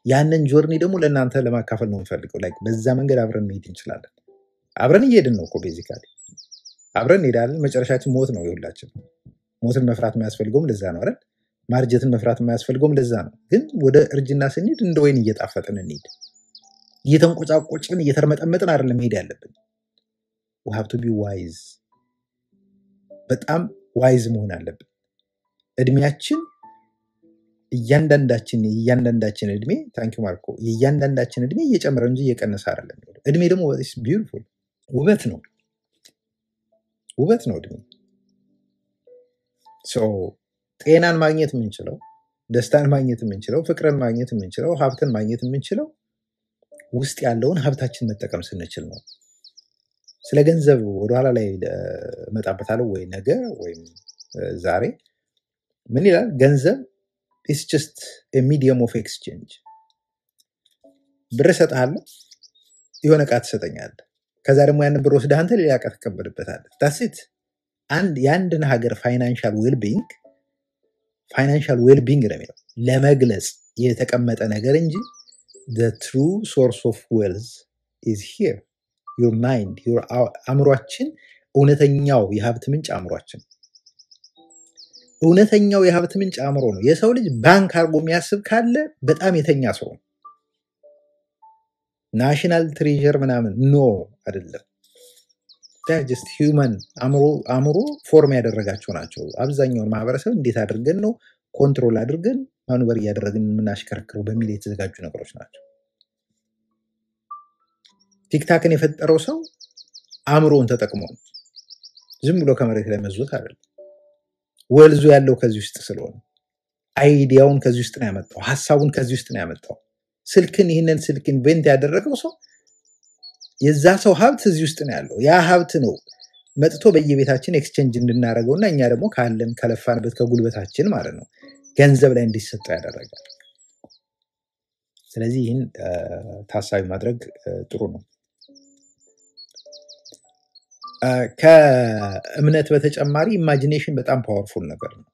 ያንን journey ደግሞ ለእናንተ ለማካፈል ነው የምፈልገው። like በዛ መንገድ አብረን መሄድ እንችላለን። አብረን እየሄድን ነው እኮ basically አብረን እንሄዳለን። መጨረሻችን ሞት ነው የሁላችን። ሞትን መፍራት የማያስፈልገውም ለዛ ነው አይደል? ማርጀትን መፍራት የማያስፈልገውም ለዛ ነው። ግን ወደ እርጅና ስንሄድ እንደ ወይን እየጣፈጥን እንሄድ። እየተንቆጫቆጭን እየተርመጠመጥን አይደለም መሄድ ያለብን። have to be wise፣ በጣም wise መሆን አለብን። እድሜያችን እያንዳንዳችን የእያንዳንዳችን እድሜ thank you ማርኮ የእያንዳንዳችን እድሜ እየጨመረ እንጂ እየቀነሰ አይደለም። እድሜ ደግሞ beautiful ውበት ነው፣ ውበት ነው እድሜ። ጤናን ማግኘት የምንችለው ደስታን ማግኘት የምንችለው ፍቅርን ማግኘት የምንችለው ሀብትን ማግኘት የምንችለው ውስጥ ያለውን ሀብታችን መጠቀም ስንችል ነው። ስለ ገንዘብ ወደኋላ ላይ እመጣበታለሁ ወይ ነገ ወይም ዛሬ? ምን ይላል? ገንዘብ is just medium of exchange ብር እሰጥሃለሁ የሆነ እቃ ትሰጠኛለህ ከዛ ደግሞ ያንን ብር ወስደህ አንተ ሌላ እቃ ትቀበልበታለህ። አንድ የአንድን ሀገር financial wellbeing financial wellbeing ነው የሚለው። ለመግለጽ የተቀመጠ ነገር እንጂ the true source of wealth is here. Your mind your አእምሯችን እውነተኛው የሀብት ምንጭ አእምሯችን እውነተኛው የሀብት ምንጭ አእምሮ ነው። የሰው ልጅ ባንክ አድርጎ የሚያስብ ካለ በጣም የተኛ ሰው ነው። national treasure ምናምን no አይደለም። just human አእምሮ form ያደረጋቸው ናቸው። አብዛኛውን ማህበረሰብ እንዴት አድርገን ነው control አድርገን maneuver እያደረግን የምናሽከረክረው በሚል የተዘጋጁ ነገሮች ናቸው። TikTok ን የፈጠረው ሰው አእምሮውን ተጠቅሞ ዝም ብሎ ከመሬት ላይ መጥቶ አይደለም። ወልዙ ያለው ከዚህ ውስጥ ስለሆነ idea ውን ከዚህ ውስጥ ነው ያመጣው ሀሳቡን ከዚህ ውስጥ ነው ያመጣው። ስልክን ይህንን ስልክ invent ያደረገው ሰው የዛ ሰው ሀብት እዚህ ውስጥ ነው ያለው። ያ ሀብት ነው መጥቶ በየቤታችን exchange እንድናደርገው እና እኛ ደግሞ ካለን ከለፋንበት ከጉልበታችን ማለት ነው ገንዘብ ላይ እንዲሰጠው ያደረጋል። ስለዚህ ይህን ታሳቢ ማድረግ ጥሩ ነው። ከእምነት በተጨማሪ imagination በጣም powerful ነገር ነው።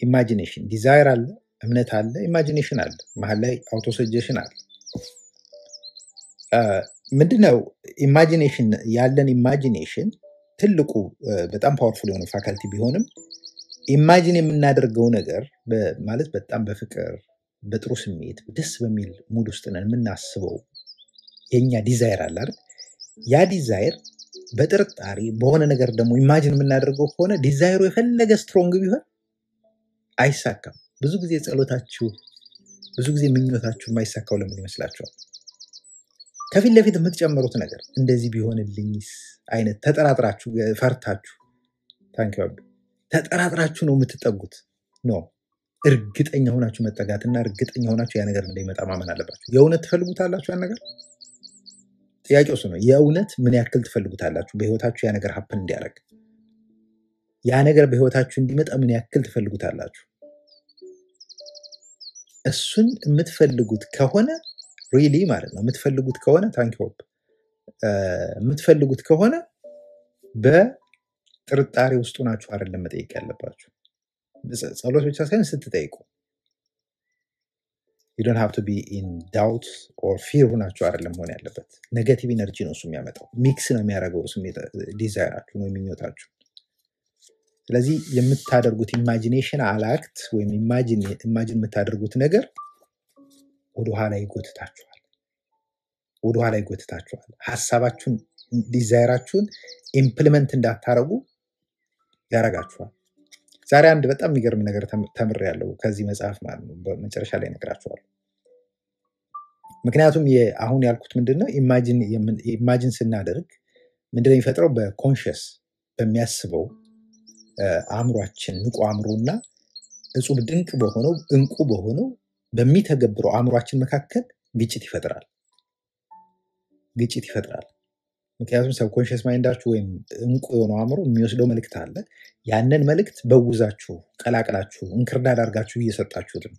imagination desire አለ እምነት አለ imagination አለ መሀል ላይ autosuggestion አለ። ምንድነው imagination ያለን imagination ትልቁ በጣም powerful የሆነ ፋካልቲ ቢሆንም imagine የምናደርገው ነገር ማለት በጣም በፍቅር በጥሩ ስሜት ደስ በሚል mood ውስጥ ነን የምናስበው የኛ desire አለ ያ desire በጥርጣሬ በሆነ ነገር ደግሞ imagine የምናደርገው ከሆነ desire ኡ የፈለገ strong ቢሆን አይሳካም። ብዙ ጊዜ ጸሎታችሁ ብዙ ጊዜ ምኞታችሁ የማይሳካው ለምን ይመስላችኋል? ከፊት ለፊት የምትጨምሩት ነገር እንደዚህ ቢሆንልኝስ አይነት ተጠራጥራችሁ ፈርታችሁ thank you ተጠራጥራችሁ ነው የምትጠጉት? no። እርግጠኛ ሆናችሁ መጠጋትና እርግጠኛ ሆናችሁ ያ ነገር እንደሚመጣ ማመን አለባችሁ። የእውነት ትፈልጉታላችሁ ያን ነገር? ጥያቄው እሱ ነው። የእውነት ምን ያክል ትፈልጉታላችሁ? በህይወታችሁ ያ ነገር happen እንዲያደርግ። ያ ነገር በህይወታችሁ እንዲመጣ ምን ያክል ትፈልጉታላችሁ? እሱን የምትፈልጉት ከሆነ really ማለት ነው። የምትፈልጉት ከሆነ thank you Hope። የምትፈልጉት ከሆነ በጥርጣሬ ውስጥ ናችሁ አይደለም መጠየቅ ያለባችሁ? ጸሎት ብቻ ሳይሆን ስትጠይቁ። You don't have to be in doubt or fear ሆናችሁ አይደለም መሆን ያለበት። negative energy ነው እሱ የሚያመጣው። mix ነው የሚያደርገው desire አችሁ ወይ ምኞታችሁ ስለዚህ የምታደርጉት imagination አላክት ወይም imagine የምታደርጉት ነገር ወደኋላ ይጎትታችኋል። ወደኋላ ይጎትታችኋል። ሀሳባችሁን desire አችሁን implement እንዳታረጉ ያረጋችኋል ዛሬ አንድ በጣም የሚገርም ነገር ተአምር ያለው ከዚህ መጽሐፍ ማለት ነው። በመጨረሻ ላይ እነግራችኋለሁ። ምክንያቱም አሁን ያልኩት ምንድነው? imagine ስናደርግ ምንድነው የሚፈጥረው? በኮንሽስ በሚያስበው አእምሯችን ንቁ አእምሮ እጹብ ድንቅ በሆነው እንቁ በሆነው በሚተገብረው አእምሯችን መካከል ግጭት ይፈጥራል። ግጭት ይፈጥራል ምክንያቱም ሰብኮንሽስ ማይንዳችሁ ወይም እንቁ የሆነው አእምሮ የሚወስደው መልእክት አለ ያንን መልእክት በውዛችሁ ቀላቅላችሁ እንክርዳድ አድርጋችሁ እየሰጣችሁት ነው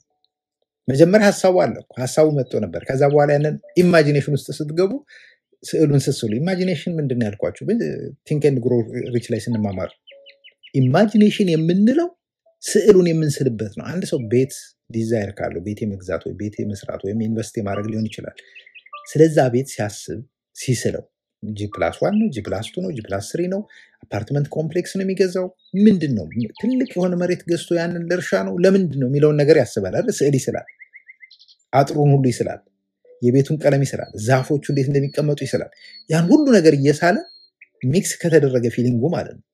መጀመሪያ ሀሳቡ አለ ሀሳቡ መጥቶ ነበር ከዛ በኋላ ያንን imagination ውስጥ ስትገቡ ስዕሉን ስስሉ imagination ምንድን ነው ያልኳችሁ think grow rich ላይ ስንማማር imagination የምንለው ስዕሉን የምንስልበት ነው። አንድ ሰው ቤት desire ካለው ቤት የመግዛት ወይ ቤት የመስራት ወይም invest የማድረግ ሊሆን ይችላል። ስለዛ ቤት ሲያስብ ሲስለው G plus one ነው፣ G plus two ነው፣ G plus three ነው፣ apartment complex ነው የሚገዛው ምንድን ነው? ትልቅ የሆነ መሬት ገዝቶ ያንን ለእርሻ ነው ለምንድን ነው የሚለውን ነገር ያስባል አይደል? ስዕል ይስላል። አጥሩን ሁሉ ይስላል። የቤቱን ቀለም ይስላል። ዛፎቹ እንዴት እንደሚቀመጡ ይስላል። ያን ሁሉ ነገር እየሳለ mix ከተደረገ feeling ኡ ማለት ነው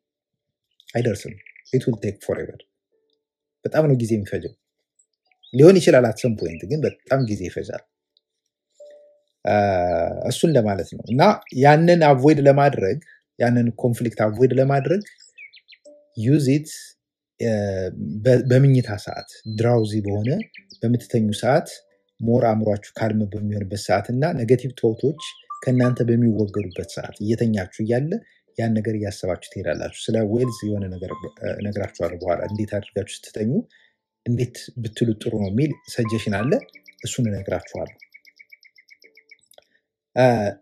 አይደርስም። it will take forever። በጣም ነው ጊዜ የሚፈጀው። ሊሆን ይችላል at some point ግን በጣም ጊዜ ይፈጃል። እሱን ለማለት ነው እና ያንን avoid ለማድረግ ያንን conflict avoid ለማድረግ use it በምኝታ ሰዓት drowsy በሆነ በምትተኙ ሰዓት more አእምሯችሁ calm በሚሆንበት ሰዓት እና negative thought ኦች ከእናንተ በሚወገዱበት ሰዓት እየተኛችሁ እያለ ያን ነገር እያሰባችሁ ትሄዳላችሁ። ስለ wealth የሆነ እነግራችኋለሁ በኋላ እንዴት አድርጋችሁ ስትተኙ እንዴት ብትሉ ጥሩ ነው የሚል ሰጀሽን አለ። እሱን እነግራችኋለሁ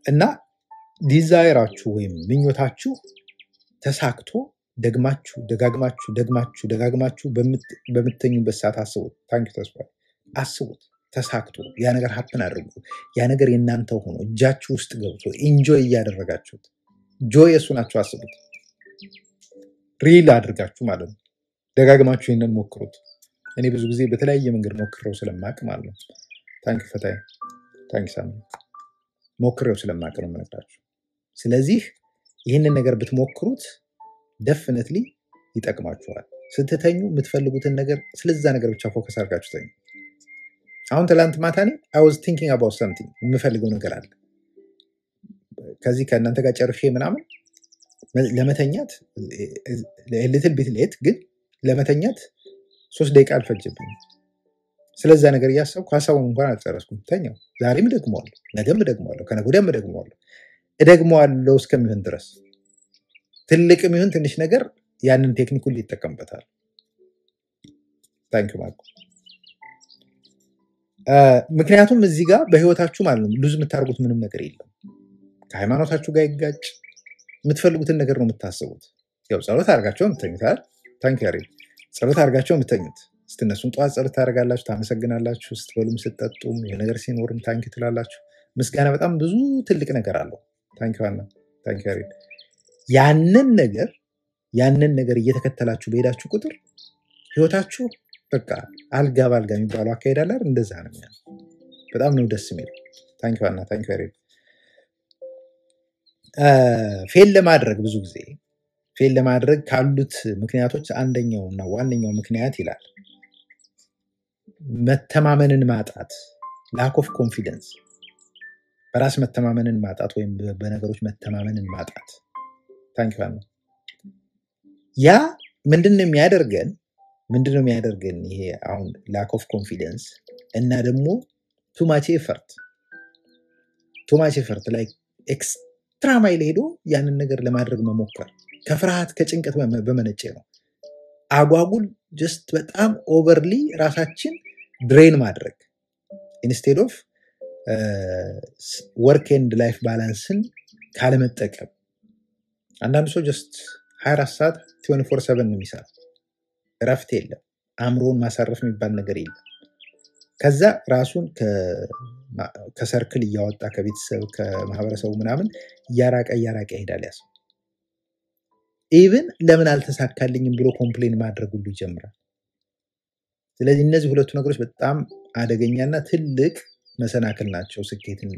እና desire ኣችሁ ወይም ምኞታችሁ ተሳክቶ ደግማችሁ ደጋግማችሁ ደግማችሁ ደጋግማችሁ በምትተኙበት ሰዓት አስቡት። thank you ተስፋ አስቡት። ተሳክቶ ያ ነገር happen አድርጉ። ያ ነገር የእናንተ ሆኖ እጃችሁ ውስጥ ገብቶ enjoy እያደረጋችሁት joy እሱ ናቸው። አስቡት። real አድርጋችሁ ማለት ነው። ደጋግማችሁ ይህንን ሞክሩት። እኔ ብዙ ጊዜ በተለያየ መንገድ ሞክሬው ስለማውቅ ማለት ነው። thank you ፈታይ thank you ሳሚ ሞክሬው ስለማውቅ ነው የምነግራችሁ። ስለዚህ ይህንን ነገር ብትሞክሩት definitely ይጠቅማችኋል። ስትተኙ የምትፈልጉትን ነገር ስለዛ ነገር ብቻ focus አድርጋችሁ ተኙ። አሁን ትላንት ማታ እኔ I thinking about something የምፈልገው ነገር አለ። ከዚህ ከእናንተ ጋር ጨርሼ ምናምን ለመተኛት little bit late ግን ለመተኛት ሶስት ደቂቃ አልፈጀብኝም። ስለዛ ነገር እያሰብኩ ሀሳቡን እንኳን አልጨረስኩም። ተኛሁ። ዛሬም እደግመዋለሁ፣ ነገም እደግመዋለሁ፣ ከነገ ወዲያም እደግመዋለሁ። እደግመዋለሁ እስከሚሆን ድረስ ትልቅም ይሁን ትንሽ ነገር ያንን technique ሁሉ ይጠቀምበታል። thank you ማርኮ። ምክንያቱም እዚህ ጋር በህይወታችሁ ማለት ነው lose የምታደርጉት ምንም ነገር የለም። ከሃይማኖታችሁ ጋር ይጋጭ የምትፈልጉትን ነገር ነው የምታስቡት። ያው ጸሎት አድርጋችሁ የምትተኙት አይደል? thank you ያሬ ጸሎት አድርጋችሁ የምትተኙት ስትነሱም ጠዋት ጸሎት ታደርጋላችሁ፣ ታመሰግናላችሁ። ስትበሉም ስትጠጡም ነገር ሲኖርም thank you ትላላችሁ። ምስጋና በጣም ብዙ ትልቅ ነገር አለው። thank you ዋና thank you ያሬ ያንን ነገር ያንን ነገር እየተከተላችሁ በሄዳችሁ ቁጥር ህይወታችሁ በቃ አልጋ በአልጋ የሚባለው አይደል? እንደዛ ነው በጣም ነው ደስ የሚለው። thank you ዋና thank you ያሬ fail ለማድረግ ብዙ ጊዜ fail ለማድረግ ካሉት ምክንያቶች አንደኛው እና ዋነኛው ምክንያት ይላል መተማመንን ማጣት lack of confidence፣ በራስ መተማመንን ማጣት ወይም በነገሮች መተማመንን ማጣት። ነው። ያ ምንድን የሚያደርገን? ምንድን ነው የሚያደርገን? ይሄ አሁን lack of confidence እና ደግሞ too much effort too much effort ላይ extra mile ሄዶ ያንን ነገር ለማድረግ መሞከር ከፍርሃት ከጭንቀት በመ- በመነጨ ነው። አጓጉል just በጣም overly ራሳችን drain ማድረግ instead of work and life balance ን ካለመጠቀም። አንዳንድ ሰው just 24 ሰዓት 24 seven ነው የሚሰራ፣ እረፍት የለም። አእምሮውን ማሳረፍ የሚባል ነገር የለም። ከዛ ራሱን ከ circle እያወጣ ከቤተሰብ ከማህበረሰቡ ምናምን እያራቀ እያራቀ ይሄዳል። ያ ሰው even ለምን አልተሳካልኝም ብሎ complain ማድረግ ሁሉ ይጀምራል። ስለዚህ እነዚህ ሁለቱ ነገሮች በጣም አደገኛና ትልቅ መሰናክል ናቸው ስኬትን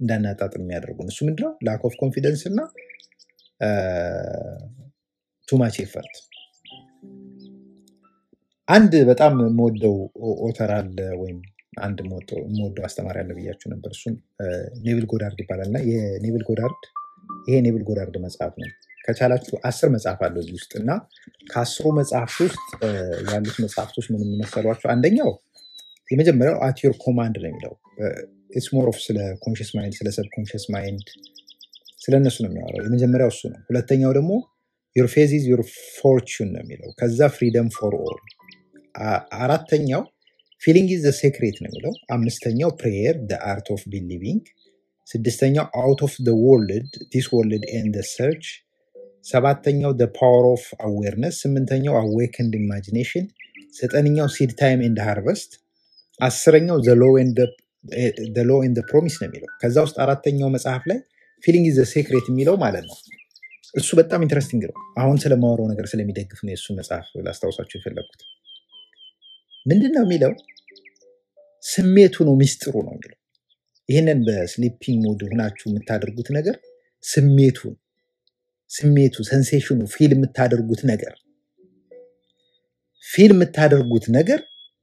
እንዳናጣጥም የሚያደርጉን። እሱ ምንድነው? lack of confidence እና too much effort። አንድ በጣም የምወደው author አለ ወይም አንድ የምወደው አስተማሪ አለ ብያችሁ ነበር። እሱም ኔቪል ጎዳርድ ይባላል እና የኔቪል ጎዳርድ ይሄ ኔቪል ጎዳርድ መጽሐፍ ነው። ከቻላችሁ አስር መጽሐፍ አለው እዚህ ውስጥ እና ከአስሩ መጽሐፍ ውስጥ ያሉት መጽሐፍቶች ምን መሰላችሁ? አንደኛው የመጀመሪያው At Your Command ነው የሚለው it's more of ስለ conscious mind ስለ subconscious mind ስለ እነሱ ነው የሚያወራው። የመጀመሪያው እሱ ነው። ሁለተኛው ደግሞ your faith is your fortune ነው የሚለው። ከዛ freedom for all። አራተኛው feeling is secret ነው የሚለው። አምስተኛው prayer art of believing። ስድስተኛው out of world this world and search ሰባተኛው the power of awareness፣ ስምንተኛው awakened imagination፣ ዘጠነኛው seed time and harvest፣ አስረኛው law and the promise ነው የሚለው። ከዛ ውስጥ አራተኛው መጽሐፍ ላይ is the secret የሚለው ማለት ነው። እሱ በጣም interesting ነው። አሁን ስለማወራው ነገር ስለሚደግፍ ነው የእሱ መጽሐፍ ላስታውሳችሁ የፈለግኩት። ምንድን ነው የሚለው? ስሜቱ ነው ሚስጥሩ ነው የሚለው። ይህንን በ sleeping mode ሆናችሁ የምታደርጉት ነገር ስሜቱ ስሜቱ sensation ኑ feel የምታደርጉት ነገር feel የምታደርጉት ነገር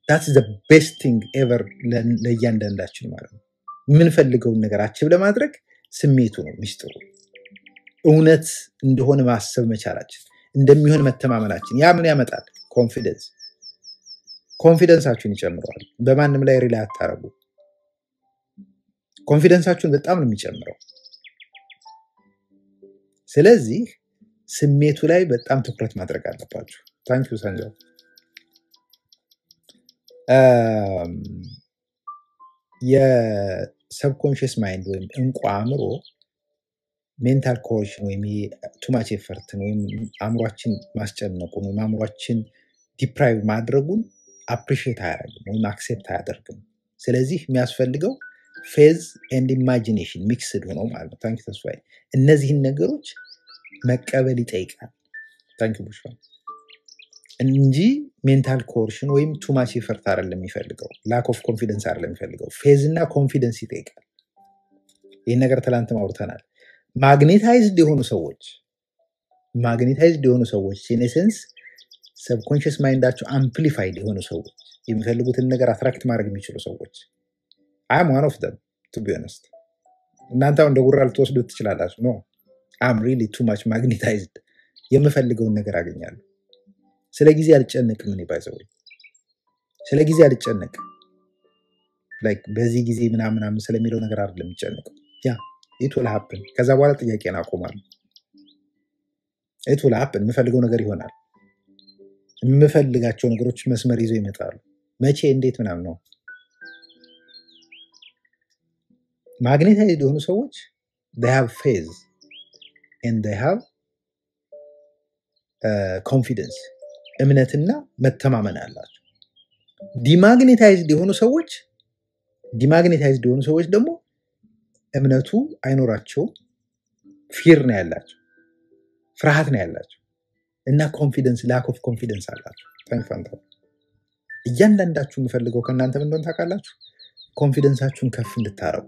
that's the best thing ever ለእያንዳንዳችን ማለት ነው። የምንፈልገውን ነገር achieve ለማድረግ ስሜቱ ነው ሚስጥሩ። እውነት እንደሆነ ማሰብ መቻላችን፣ እንደሚሆን መተማመናችን፣ ያ ምን ያመጣል? confidence። confidence ኣችሁን ይጨምረዋል። በማንም ላይ rely አታረጉ። confidence ኣችሁን በጣም ነው የሚጨምረው። ስለዚህ ስሜቱ ላይ በጣም ትኩረት ማድረግ አለባችሁ። thank you ሰንጃው። የ subconscious mind ወይም እንቁ አእምሮ mental coercion ወይም too much effort ን ወይም አእምሯችን ማስጨነቁን ወይም አእምሯችን deprive ማድረጉን appreciate አያደርግም ወይም accept አያደርግም። ስለዚህ የሚያስፈልገው faith and imagination mixed ሆነው ማለት ነው። thank you ተስፋዬ። እነዚህን ነገሮች መቀበል ይጠይቃል። thank you ቡሽራ እንጂ mental coercion ወይም too much effort አይደለም የሚፈልገው፣ lack of confidence አይደለም የሚፈልገው። faith እና confidence ይጠይቃል። ይህን ነገር ትላንትም አውርተናል። magnetized የሆኑ ሰዎች magnetized የሆኑ ሰዎች in a sense subconscious mind አቸው amplified የሆኑ ሰዎች የሚፈልጉትን ነገር attract ማድረግ የሚችሉ ሰዎች I'm one of them to be honest። እናንተ አሁን እንደ ጉራ ልትወስዱት ትችላላችሁ። No I'm really too much magnetized የምፈልገውን ነገር አገኛለሁ። ስለ ጊዜ አልጨነቅም። እኔ by the way ስለ ጊዜ አልጨነቅም። like በዚህ ጊዜ ምናምን ምናምን ስለሚለው ነገር አይደለም የሚጨነቀው። yeah it will happen። ከዛ በኋላ ጥያቄን አቆማለሁ። it will happen። የምፈልገው ነገር ይሆናል። የምፈልጋቸው ነገሮች መስመር ይዘው ይመጣሉ። መቼ፣ እንዴት ምናምን ነው። magnetized የሆኑ ሰዎች and they have confidence እምነትና መተማመን አላቸው። demagnetized የሆኑ ሰዎች demagnetized የሆኑ ሰዎች ደግሞ እምነቱ አይኖራቸውም። fear ነው ያላቸው፣ ፍርሃት ነው ያላቸው እና confidence lack of confidence አላቸው። እያንዳንዳችሁ የምፈልገው ከእናንተ ምን ታውቃላችሁ? confidence አችሁን ከፍ እንድታረጉ፣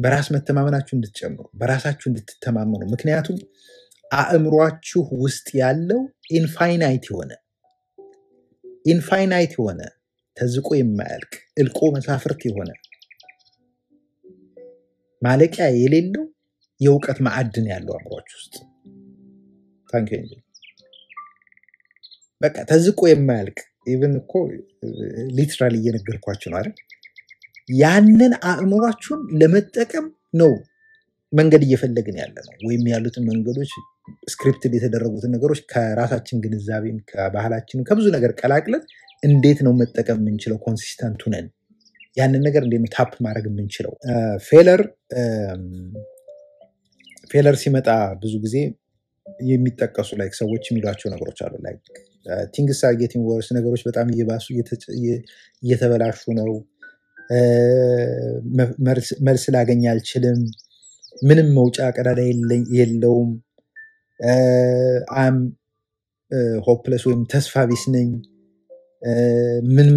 በራስ መተማመናችሁ እንድትጨምሩ፣ በራሳችሁ እንድትተማመኑ። ምክንያቱም አእምሯችሁ ውስጥ ያለው infinite የሆነ infinite የሆነ ተዝቆ የማያልቅ እልቆ መሳፍርት የሆነ ማለቂያ የሌለው የእውቀት ማዕድን ያለው አእምሯችሁ ውስጥ ታንክ በቃ ተዝቆ የማያልቅ even እኮ literally እየነገርኳችሁ ነው አይደል? ያንን አእምሯችሁን ለመጠቀም ነው መንገድ እየፈለግን ያለ ነው። ወይም ያሉትን መንገዶች scripted የተደረጉትን ነገሮች ከራሳችን ግንዛቤም ከባህላችንም ከብዙ ነገር ቀላቅለን እንዴት ነው መጠቀም የምንችለው? consistent ነን ያንን ነገር እንዴት ነው tap ማድረግ የምንችለው? failure failure ሲመጣ ብዙ ጊዜ የሚጠቀሱ like ሰዎች የሚሏቸው ነገሮች አሉ። like things getting worse፣ ነገሮች በጣም እየባሱ እየተበላሹ ነው። መልስ ላገኝ አልችልም። ምንም መውጫ ቀዳዳ የለውም። I'm hopeless ወይም ተስፋ ቢስ ነኝ። ምን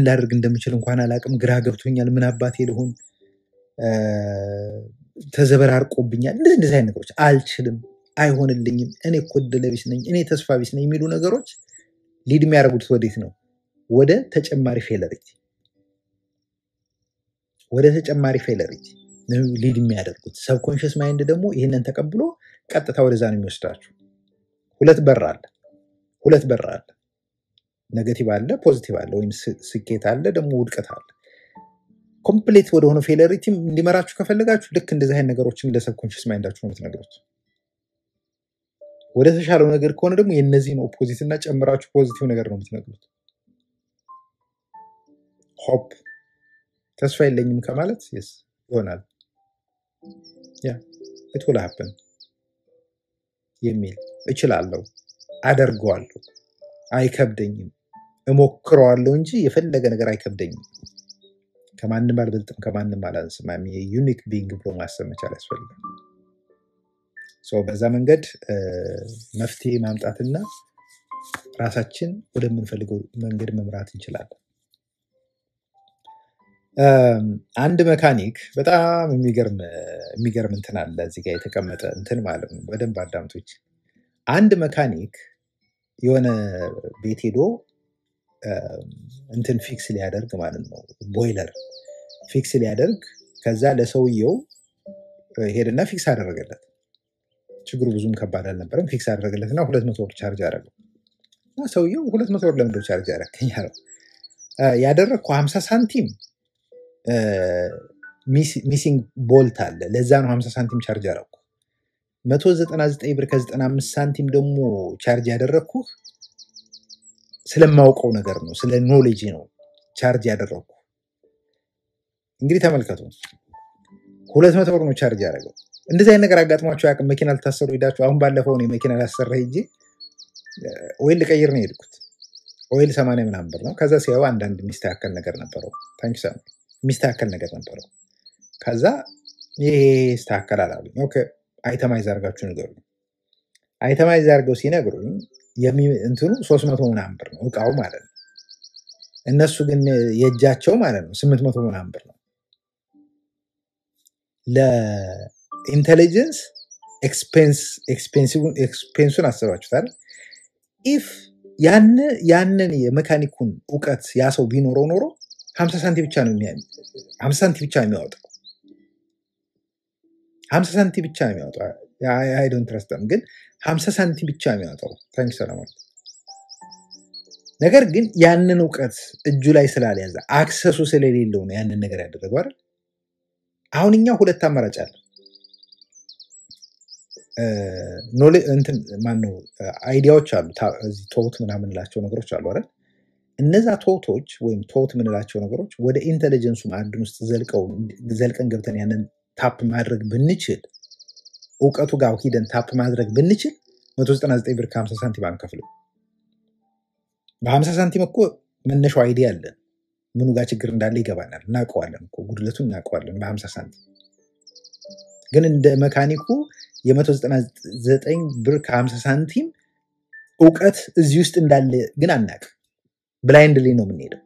ላደርግ እንደምችል እንኳን አላቅም። ግራ ገብቶኛል። ምን አባቴ ልሁን? እ፣ ተዘበራርቆብኛል። እንደዚህ እንደዚህ አይነት ነገሮች አልችልም፣ አይሆንልኝም፣ እኔ እኮ ዕድለ ቢስ ነኝ፣ እኔ ተስፋ ቢስ ነኝ የሚሉ ነገሮች lead የሚያደርጉት ወዴት ነው? ወደ ተጨማሪ failure ወደ ተጨማሪ failure lead የሚያደርጉት። subconscious mind ደግሞ ይህንን ተቀብሎ ቀጥታ ወደዛ ነው የሚወስዳችሁ። ሁለት በር አለ፣ ሁለት በር አለ። negative አለ፣ positive አለ፣ ወይም ስኬት አለ፣ ደግሞ ውድቀት አለ። complete ወደሆነ failure እንዲመራችሁ ከፈለጋችሁ ልክ እንደዚህ አይነት ነገሮችን ለ subconscious mind አችሁ ነው የምትነግሩት። ወደ ተሻለው ነገር ከሆነ ደግሞ የእነዚህን opposite እና ጨምራችሁ positive ነገር ነው የምትነግሩት። hope ተስፋ የለኝም ከማለት yes ይሆናል ያ የሚል እችላለሁ፣ አደርገዋለሁ፣ አይከብደኝም፣ እሞክረዋለሁ እንጂ የፈለገ ነገር አይከብደኝም፣ ከማንም አልበልጥም፣ ከማንም አላንስም፣ unique being ብሎ ማሰብ መቻል ያስፈልጋል። በዛ መንገድ መፍትሄ ማምጣትና ራሳችን ወደምንፈልገው መንገድ መምራት እንችላለን። አንድ መካኒክ በጣም የሚገርም እንትን አለ እዚህ ጋር የተቀመጠ እንትን ማለት ነው። በደንብ አዳምጡኝ አንድ መካኒክ የሆነ ቤት ሄዶ እንትን fix ሊያደርግ ማለት ነው boiler fix ሊያደርግ ከዛ ለሰውየው እ፣ ሄደና fix አደረገለት። ችግሩ ብዙም ከባድ አልነበረም። fix አደረገለት እና ሁለት መቶ ብር ቻርጅ አደረገው እና ሰውየው ሁለት መቶ ብር ለምንድነው ቻርጅ ያደረገኝ ያደረግኩ ሀምሳ ሳንቲም missing bolt አለ ለዛ ነው ሀምሳ ሳንቲም ቻርጅ ዘጠና ዘጠኝ ብር ከዘጠና አምስት ሳንቲም ደግሞ ቻርጅ ያደረግኩህ ስለማውቀው ነገር ነው፣ ስለ knowledge ነው ቻርጅ ያደረግኩ። እንግዲህ ተመልከቱ፣ ሁለት መቶ ብር ነው ቻርጅ ያደረገው። እንደዚህ አይነት ነገር አጋጥሟችሁ ያውቅም? መኪና ልታሰሩ ሄዳችሁ? አሁን ባለፈው እኔ መኪና ላሰራ ሄጄ oil ልቀይር ነው የሄድኩት። oil ሰማንያ ምናምን ብር ነው። ከዛ ሲያዩ አንዳንድ የሚስተካከል ነገር ነበረው። ታንኪ የሚስተካከል ነገር ነበረው። ከዛ ይሄ ይስተካከላል አሉኝ። okay itemize አድርጋችሁ ንገሩኝ። itemize አድርገው ሲነግሩኝ እንትኑ ሶስት መቶ ምናምን ብር ነው እቃው ማለት ነው። እነሱ ግን የእጃቸው ማለት ነው ስምንት መቶ ምናምን ብር ነው። ለ intelligence expense ኡን አስባችሁታል። if ያን ያንን የመካኒኩን እውቀት ያ ሰው ቢኖረው ኖሮ ሀምሳ ሳንቲ ብቻ ነው ሀምሳ ሳንቲ ብቻ ነው የሚያወጣው ሀምሳ ሳንቲ ብቻ ነው የሚያወጣው። I don't trust them ግን ሀምሳ ሳንቲ ብቻ የሚያወጣው። Thank ሰለሞን። ነገር ግን ያንን እውቀት እጁ ላይ ስላልያዘ access ኡ ስለሌለው ነው ያንን ነገር ያደረገው አይደል? አሁን እኛ ሁለት አማራጭ አለ። ኖሌ እንትን ማነው idea ዎች አሉ ቶት ምናምን ላቸው ነገሮች አሉ አይደል? እነዛ ቶቶች ወይም ቶት የምንላቸው ነገሮች ወደ intelligence ኡ ማዕድን ውስጥ ዘልቀን ገብተን ያንን tap ማድረግ ብንችል እውቀቱ ጋር ሂደን tap ማድረግ ብንችል 199 ብር ከ50 ሳንቲም አንከፍልም። በ50 ሳንቲም እኮ መነሻው idea አለን። ምኑ ጋር ችግር እንዳለ ይገባናል። እናውቀዋለን ጉድለቱን እናውቀዋለን በ50 ሳንቲም። ግን እንደ መካኒኩ የ199 ብር ከ50 ሳንቲም እውቀት እዚህ ውስጥ እንዳለ ግን አናውቅም። blindly ነው የምንሄደው።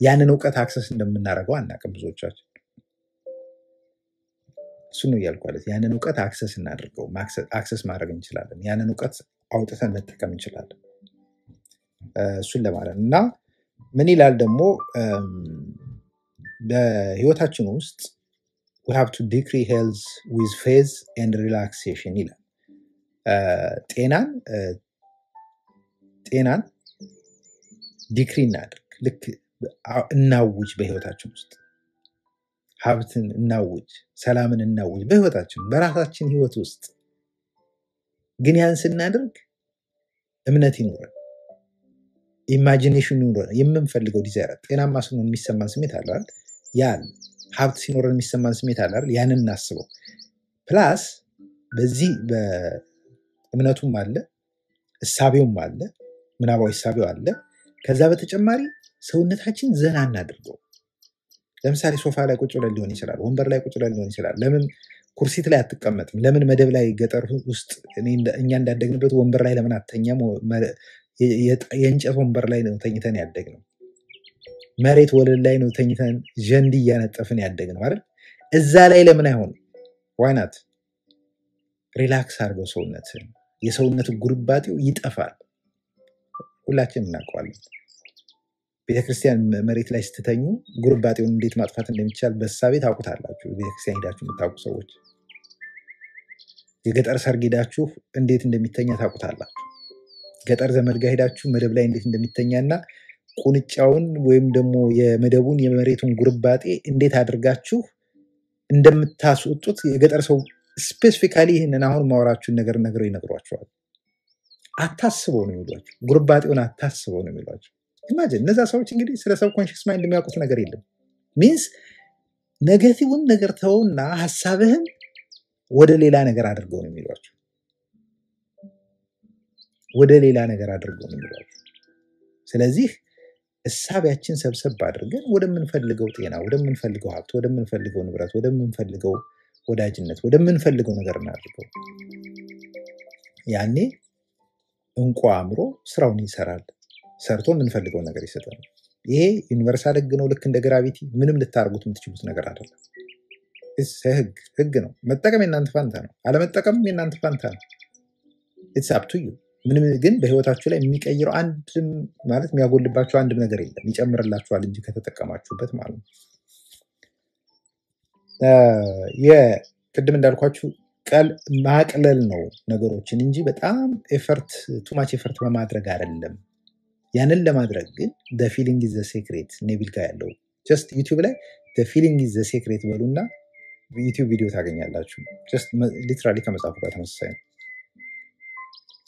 ያንን እውቀት access እንደምናደርገው አናውቅም ብዙዎቻችን። እሱን ነው እያልኩ ያለሁት። ያንን እውቀት access እናድርገው። access ማድረግ እንችላለን። ያንን እውቀት አውጥተን መጠቀም እንችላለን። እሱን ለማለት እና ምን ይላል ደግሞ በህይወታችን ውስጥ we have to decree health with faith and relaxation ይላል። ጤናን ጤናን decree እናድርግ። ልክ እናውጅ በህይወታችን ውስጥ ሀብትን እናውጅ፣ ሰላምን እናውጅ በህይወታችን በራሳችን ህይወት ውስጥ። ግን ያን ስናደርግ እምነት ይኖረን፣ imagination ይኖረን፣ የምንፈልገው desire ጤናማ ስንሆን የሚሰማን ስሜት አለ አይደል? ያ አለ። ሀብት ሲኖረን የሚሰማን ስሜት አለ? ያንን እናስበው። ፕላስ በዚህ በእምነቱም አለ፣ እሳቤውም አለ፣ ምናባዊ እሳቤው አለ። ከዛ በተጨማሪ ሰውነታችን ዘና እናድርገው። ለምሳሌ ሶፋ ላይ ቁጭ ብለን ሊሆን ይችላል፣ ወንበር ላይ ቁጭ ብለን ሊሆን ይችላል። ለምን ኩርሲት ላይ አትቀመጥም? ለምን መደብ ላይ ገጠር ውስጥ እኛ እንዳደግንበት ወንበር ላይ ለምን አተኛም? የእንጨት ወንበር ላይ ነው ተኝተን ያደግነው። መሬት ወለል ላይ ነው ተኝተን ዠንድ እያነጠፍን ያደግነው አይደል? እዛ ላይ ለምን አይሆንም? why not relax አድርገው ሰውነትን። የሰውነት ጉርባጤው ይጠፋል። ሁላችንም እናውቀዋለን። ቤተክርስቲያን መሬት ላይ ስትተኙ ጉርባጤውን እንዴት ማጥፋት እንደሚቻል በሳቤ ታውቁታላችሁ። ቤተክርስቲያን ሄዳችሁ የምታውቁ ሰዎች የገጠር ሰርግ ሄዳችሁ እንዴት እንደሚተኛ ታውቁታላችሁ። ገጠር ዘመድ ጋር ሄዳችሁ መደብ ላይ እንዴት እንደሚተኛ እና ቁንጫውን ወይም ደግሞ የመደቡን የመሬቱን ጉርባጤ እንዴት አድርጋችሁ እንደምታስወጡት የገጠር ሰው specifically ይህንን አሁን ማወራችሁን ነገር ነግረው ይነግሯቸዋል። አታስበው ነው የሚሏቸው። ጉርባጤውን አታስበው ነው የሚሏቸው። imagine እነዛ ሰዎች እንግዲህ ስለ subconscious mind የሚያውቁት ነገር የለም። means negative ን ነገር ተውና ሀሳብህን ወደ ሌላ ነገር አድርገው ነው የሚሏቸው። ወደ ሌላ ነገር አድርገው ነው የሚሏችሁ። ስለዚህ እሳቢያችን ሰብሰብ አድርገን ወደምንፈልገው ጤና፣ ወደምንፈልገው ሀብት፣ ወደምንፈልገው ንብረት፣ ወደምንፈልገው ወዳጅነት፣ ወደምንፈልገው ነገር እናድርገው። ያኔ እንቁ አእምሮ ስራውን ይሰራል። ሰርቶ የምንፈልገውን ነገር ይሰጠናል። ይሄ ዩኒቨርሳል ህግ ነው። ልክ እንደ ግራቪቲ ምንም ልታደርጉት የምትችሉት ነገር አይደለም። ህግ ህግ ነው። መጠቀም የእናንተ ፋንታ ነው። አለመጠቀምም የእናንተ ፋንታ ነው። It's up to you። ምንም ግን በህይወታችሁ ላይ የሚቀይረው አንድም ማለት የሚያጎልባችሁ አንድም ነገር የለም። ይጨምርላችኋል እንጂ ከተጠቀማችሁበት ማለት ነው። አ፣ የቅድም እንዳልኳችሁ ማቅለል ነው ነገሮችን እንጂ በጣም effort too much effort በማድረግ አይደለም። ያንን ለማድረግ ግን feeling the secret Neville ጋር ያለው just ዩቲዩብ ላይ feeling the secret በሉና ዩቲዩብ ቪዲዮ ታገኛላችሁ። literally ከመጽሐፉ ጋር ተመሳሳይ ነው።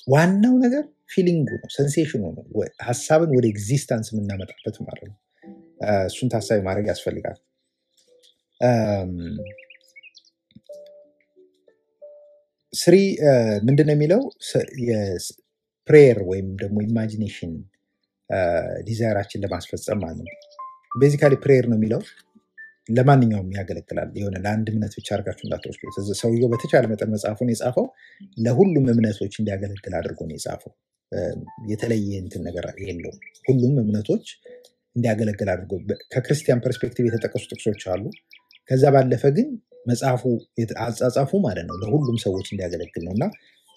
ዋናው ነገር feeling ኡ ነው፣ sensation ኡ ነው፣ ሀሳብን ወደ existence የምናመጣበት ማለት ነው። እሱን ታሳቢ ማድረግ ያስፈልጋል። three ምንድን ነው የሚለው prayer ወይም ደግሞ imagination desire ኣችን ለማስፈጸም ማለት ነው። basically prayer ነው የሚለው ለማንኛውም ያገለግላል። የሆነ ለአንድ እምነት ብቻ አድርጋችሁ እንዳትወስዱት። እዚህ ሰውየው በተቻለ መጠን መጽሐፉን የጻፈው ለሁሉም እምነቶች እንዲያገለግል አድርጎ ነው የጻፈው። የተለየ እንትን ነገር የለውም። ሁሉም እምነቶች እንዲያገለግል አድርጎ ከክርስቲያን perspective የተጠቀሱ ጥቅሶች አሉ። ከዛ ባለፈ ግን መጽሐፉ አጻጻፉ ማለት ነው ለሁሉም ሰዎች እንዲያገለግል ነው እና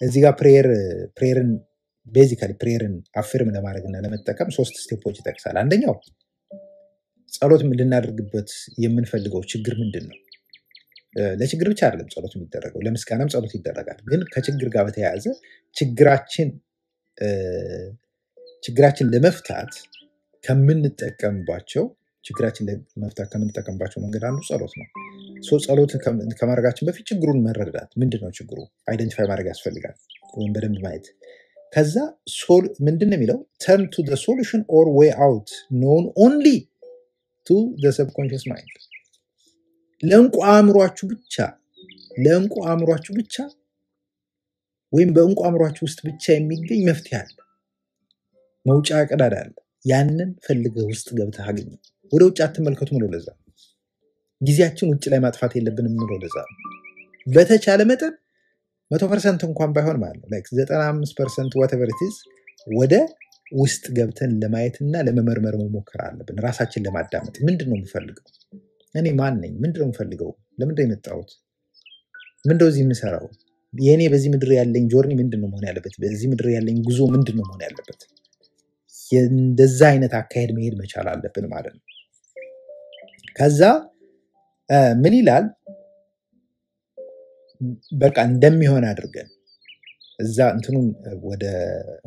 እዚህ ጋር prayer prayer ን basically prayer ን affirm ለማድረግ እና ለመጠቀም ሶስት step ኦች ይጠቅሳል። አንደኛው ጸሎት ልናደርግበት የምንፈልገው ችግር ምንድን ነው? ለችግር ብቻ አይደለም ጸሎት የሚደረገው፣ ለምስጋናም ጸሎት ይደረጋል። ግን ከችግር ጋር በተያያዘ ችግራችን ችግራችን ለመፍታት ከምንጠቀምባቸው ችግራችን ለመፍታት ከምንጠቀምባቸው መንገድ አንዱ ጸሎት ነው። so ጸሎት ከማድረጋችን በፊት ችግሩን መረዳት፣ ምንድን ነው ችግሩ identify ማድረግ ያስፈልጋል፣ ወይም በደንብ ማየት። ከዛ ምንድን ነው የሚለው turn to solution or way out known only to subconscious mind ለድብቁ አእምሯችሁ ብቻ ለድብቁ አእምሯችሁ ብቻ ወይም በድብቁ አእምሯችሁ ውስጥ ብቻ የሚገኝ መፍትሄ አለ፣ መውጫ ቀዳዳ አለ። ያንን ፈልገህ ውስጥ ገብተህ አገኘ። ወደ ውጭ አትመልከቱ ምለው ለዛ ጊዜያችን ውጭ ላይ ማጥፋት የለብንም ምለው ለዛ ነው። በተቻለ መጠን መቶ percent እንኳን ባይሆን ማለት ነው like ዘጠና አምስት percent whatever it is ወደ ውስጥ ገብተን ለማየትና ለመመርመር መሞከር አለብን። ራሳችን ለማዳመጥ ምንድን ነው የምፈልገው? እኔ ማን ነኝ? ምንድን ነው የምፈልገው? ለምንድን ነው የመጣሁት? ምንድነው እዚህ የምሰራው? የእኔ በዚህ ምድር ያለኝ journey ምንድን ነው መሆን ያለበት? በዚህ ምድር ያለኝ ጉዞ ምንድን ነው መሆን ያለበት? እንደዛ አይነት አካሄድ መሄድ መቻል አለብን ማለት ነው። ከዛ ምን ይላል? በቃ እንደሚሆን አድርገን እዛ እንትኑን ወደ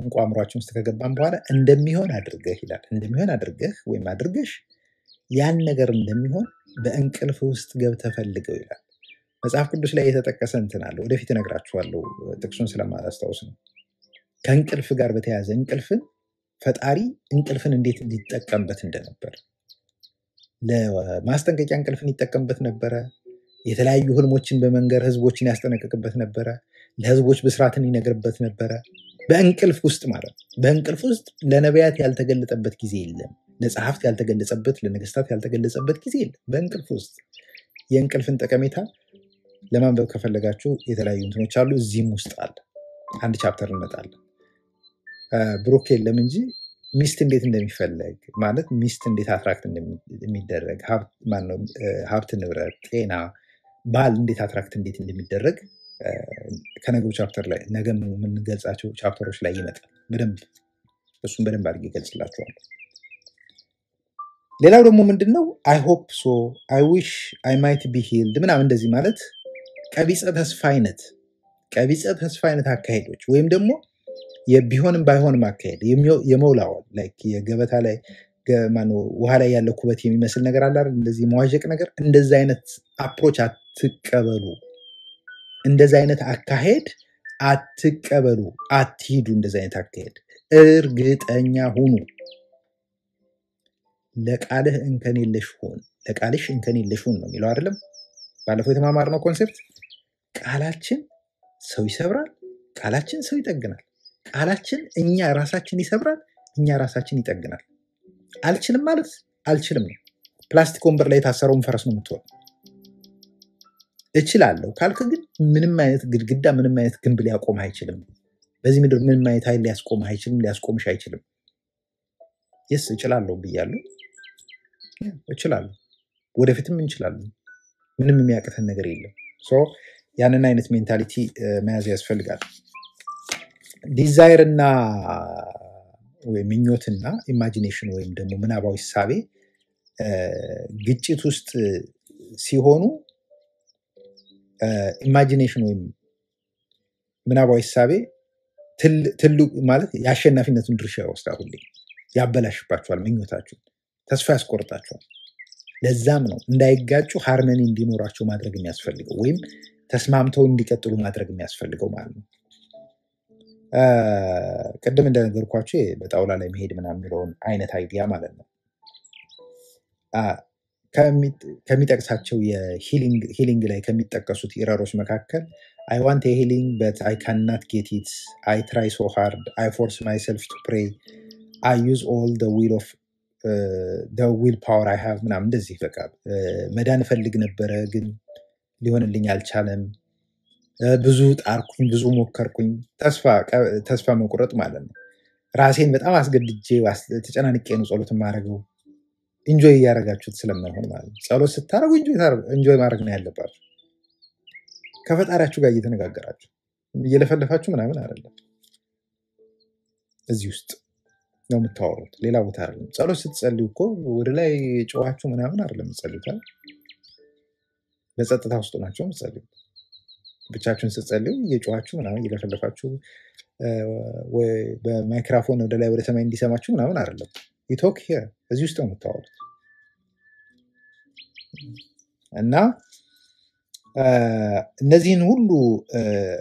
እንቁ አእምሯችን ውስጥ ከገባን በኋላ እንደሚሆን አድርገህ ይላል። እንደሚሆን አድርገህ ወይም አድርገሽ ያን ነገር እንደሚሆን በእንቅልፍ ውስጥ ገብተህ ፈልገው ይላል። መጽሐፍ ቅዱስ ላይ የተጠቀሰ እንትን አለ። ወደፊት እነግራችኋለሁ፣ ጥቅሱን ስለማላስታውስ ነው። ከእንቅልፍ ጋር በተያያዘ እንቅልፍን ፈጣሪ እንቅልፍን እንዴት ሊጠቀምበት እንደነበር ለማስጠንቀቂያ እንቅልፍን ይጠቀምበት ነበረ። የተለያዩ ህልሞችን በመንገር ህዝቦችን ያስጠነቅቅበት ነበረ። ለህዝቦች ብስራትን ይነግርበት ነበረ። በእንቅልፍ ውስጥ ማለት ነው። በእንቅልፍ ውስጥ ለነቢያት ያልተገለጠበት ጊዜ የለም። ለጸሐፍት ያልተገለጸበት፣ ለነገስታት ያልተገለጸበት ጊዜ የለም። በእንቅልፍ ውስጥ የእንቅልፍን ጠቀሜታ ለማንበብ ከፈለጋችሁ የተለያዩ እንትኖች አሉ። እዚህም ውስጥ አለ። አንድ chapter እንመጣለን። ብሩክ የለም እንጂ ሚስት እንዴት እንደሚፈለግ ማለት ሚስት እንዴት attract እንደሚደረግ ማነው ሀብት ንብረት፣ ጤና፣ ባል እንዴት attract እንዴት እንደሚደረግ ከነገው chapter ላይ ነገ የምንገልጻቸው chapter ኦች ላይ ይመጣል። በደንብ እሱን በደንብ አድርጌ እገልጽላችኋለሁ። ሌላው ደግሞ ምንድን ነው I hope so I wish I might be healed ምናምን እንደዚህ ማለት ቀቢፀ ተስፋ አይነት ቀቢፀ ተስፋ አይነት አካሄዶች ወይም ደግሞ የቢሆንም ባይሆንም አካሄድ የመወላወል የገበታ ላይ ውሃ ላይ ያለ ኩበት የሚመስል ነገር አለ? እንደዚህ መዋዠቅ ነገር እንደዚ አይነት approach አትቀበሉ። እንደዚ አይነት አካሄድ አትቀበሉ፣ አትሂዱ። እንደዚ አይነት አካሄድ እርግጠኛ ሁኑ። ለቃልህ እንከን የለሽ ሁን፣ ለቃልሽ እንከን የለሽ ሁን ነው የሚለው አይደለም? ባለፈው የተማማርነው concept ቃላችን ሰው ይሰብራል፣ ቃላችን ሰው ይጠግናል፣ ቃላችን እኛ ራሳችን ይሰብራል፣ እኛ ራሳችን ይጠግናል። አልችልም ማለት አልችልም ነው። ፕላስቲክ ወንበር ላይ የታሰረውን ፈረስ ነው የምትሆን። እችላለሁ ካልክ ግን ምንም አይነት ግድግዳ፣ ምንም አይነት ግንብ ሊያቆም አይችልም። በዚህ ምድር ምንም አይነት ኃይል ሊያስቆም አይችልም፣ ሊያስቆምሽ አይችልም። Yes እችላለሁ ብያለሁ፣ እችላለሁ። ወደፊትም እንችላለን። ምንም የሚያቅተን ነገር የለም። ያንን አይነት mentality መያዝ ያስፈልጋል። desire እና ወይም ምኞትና imagination ወይም ደግሞ ምናባዊ እሳቤ ግጭት ውስጥ ሲሆኑ imagination ወይም ምናባዊ እሳቤ ትልቅ ማለት የአሸናፊነቱን ድርሻ ይወስዳል። ሁሌ ያበላሽባቸዋል፣ ምኞታችሁን ተስፋ ያስቆርጣቸዋል። ለዛም ነው እንዳይጋጩ harmony እንዲኖራቸው ማድረግ የሚያስፈልገው ወይም ተስማምተው እንዲቀጥሉ ማድረግ የሚያስፈልገው ማለት ነው። ቅድም እንደነገርኳቸው በጣውላ ላይ መሄድ ምናምን የሚለውን አይነት idea ማለት ነው። ከሚጠቅሳቸው የ healing ላይ ከሚጠቀሱት error ኦች መካከል አይ ዋንት ሂሊንግ በት አይ ካናት ጌት አይ ትራይ ሶ ሃርድ አይ ፎርስ ማይሰልፍ ቱ ፕሬይ አይ ዩዝ ኦል ዊል ኦፍ ዊል ፓወር አይ ሃቭ ምናምን እንደዚህ በቃ መዳን እፈልግ ነበረ ግን ሊሆንልኝ አልቻለም። ብዙ ጣርኩኝ፣ ብዙ ሞከርኩኝ። ተስፋ መቁረጥ ማለት ነው። ራሴን በጣም አስገድጄ አስ- ተጨናንቄ ነው ጸሎት የማደርገው። enjoy እያደረጋችሁት ስለማይሆን ማለት ነው። ጸሎት ስታደርጉ enjoy ማድረግ ነው ያለባችሁ። ከፈጣሪያችሁ ጋር እየተነጋገራችሁ እየለፈለፋችሁ ምናምን አይደለም። እዚህ ውስጥ ነው የምታወሩት፣ ሌላ ቦታ አይደለም። ጸሎት ስትጸልዩ እኮ ወደ ላይ ጮኋችሁ ምናምን አይደለም የምትጸልዩት? በጸጥታ ውስጥ ናቸው የምትጸልዩት። ብቻችሁን ስትጸልዩ እየጮኋችሁ ምናምን እየለፈለፋችሁ በማይክራፎን ወደ ላይ ወደ ሰማይ እንዲሰማችሁ ምናምን አይደለም። talk እዚህ ውስጥ ነው የምታወሩት እና እነዚህን ሁሉ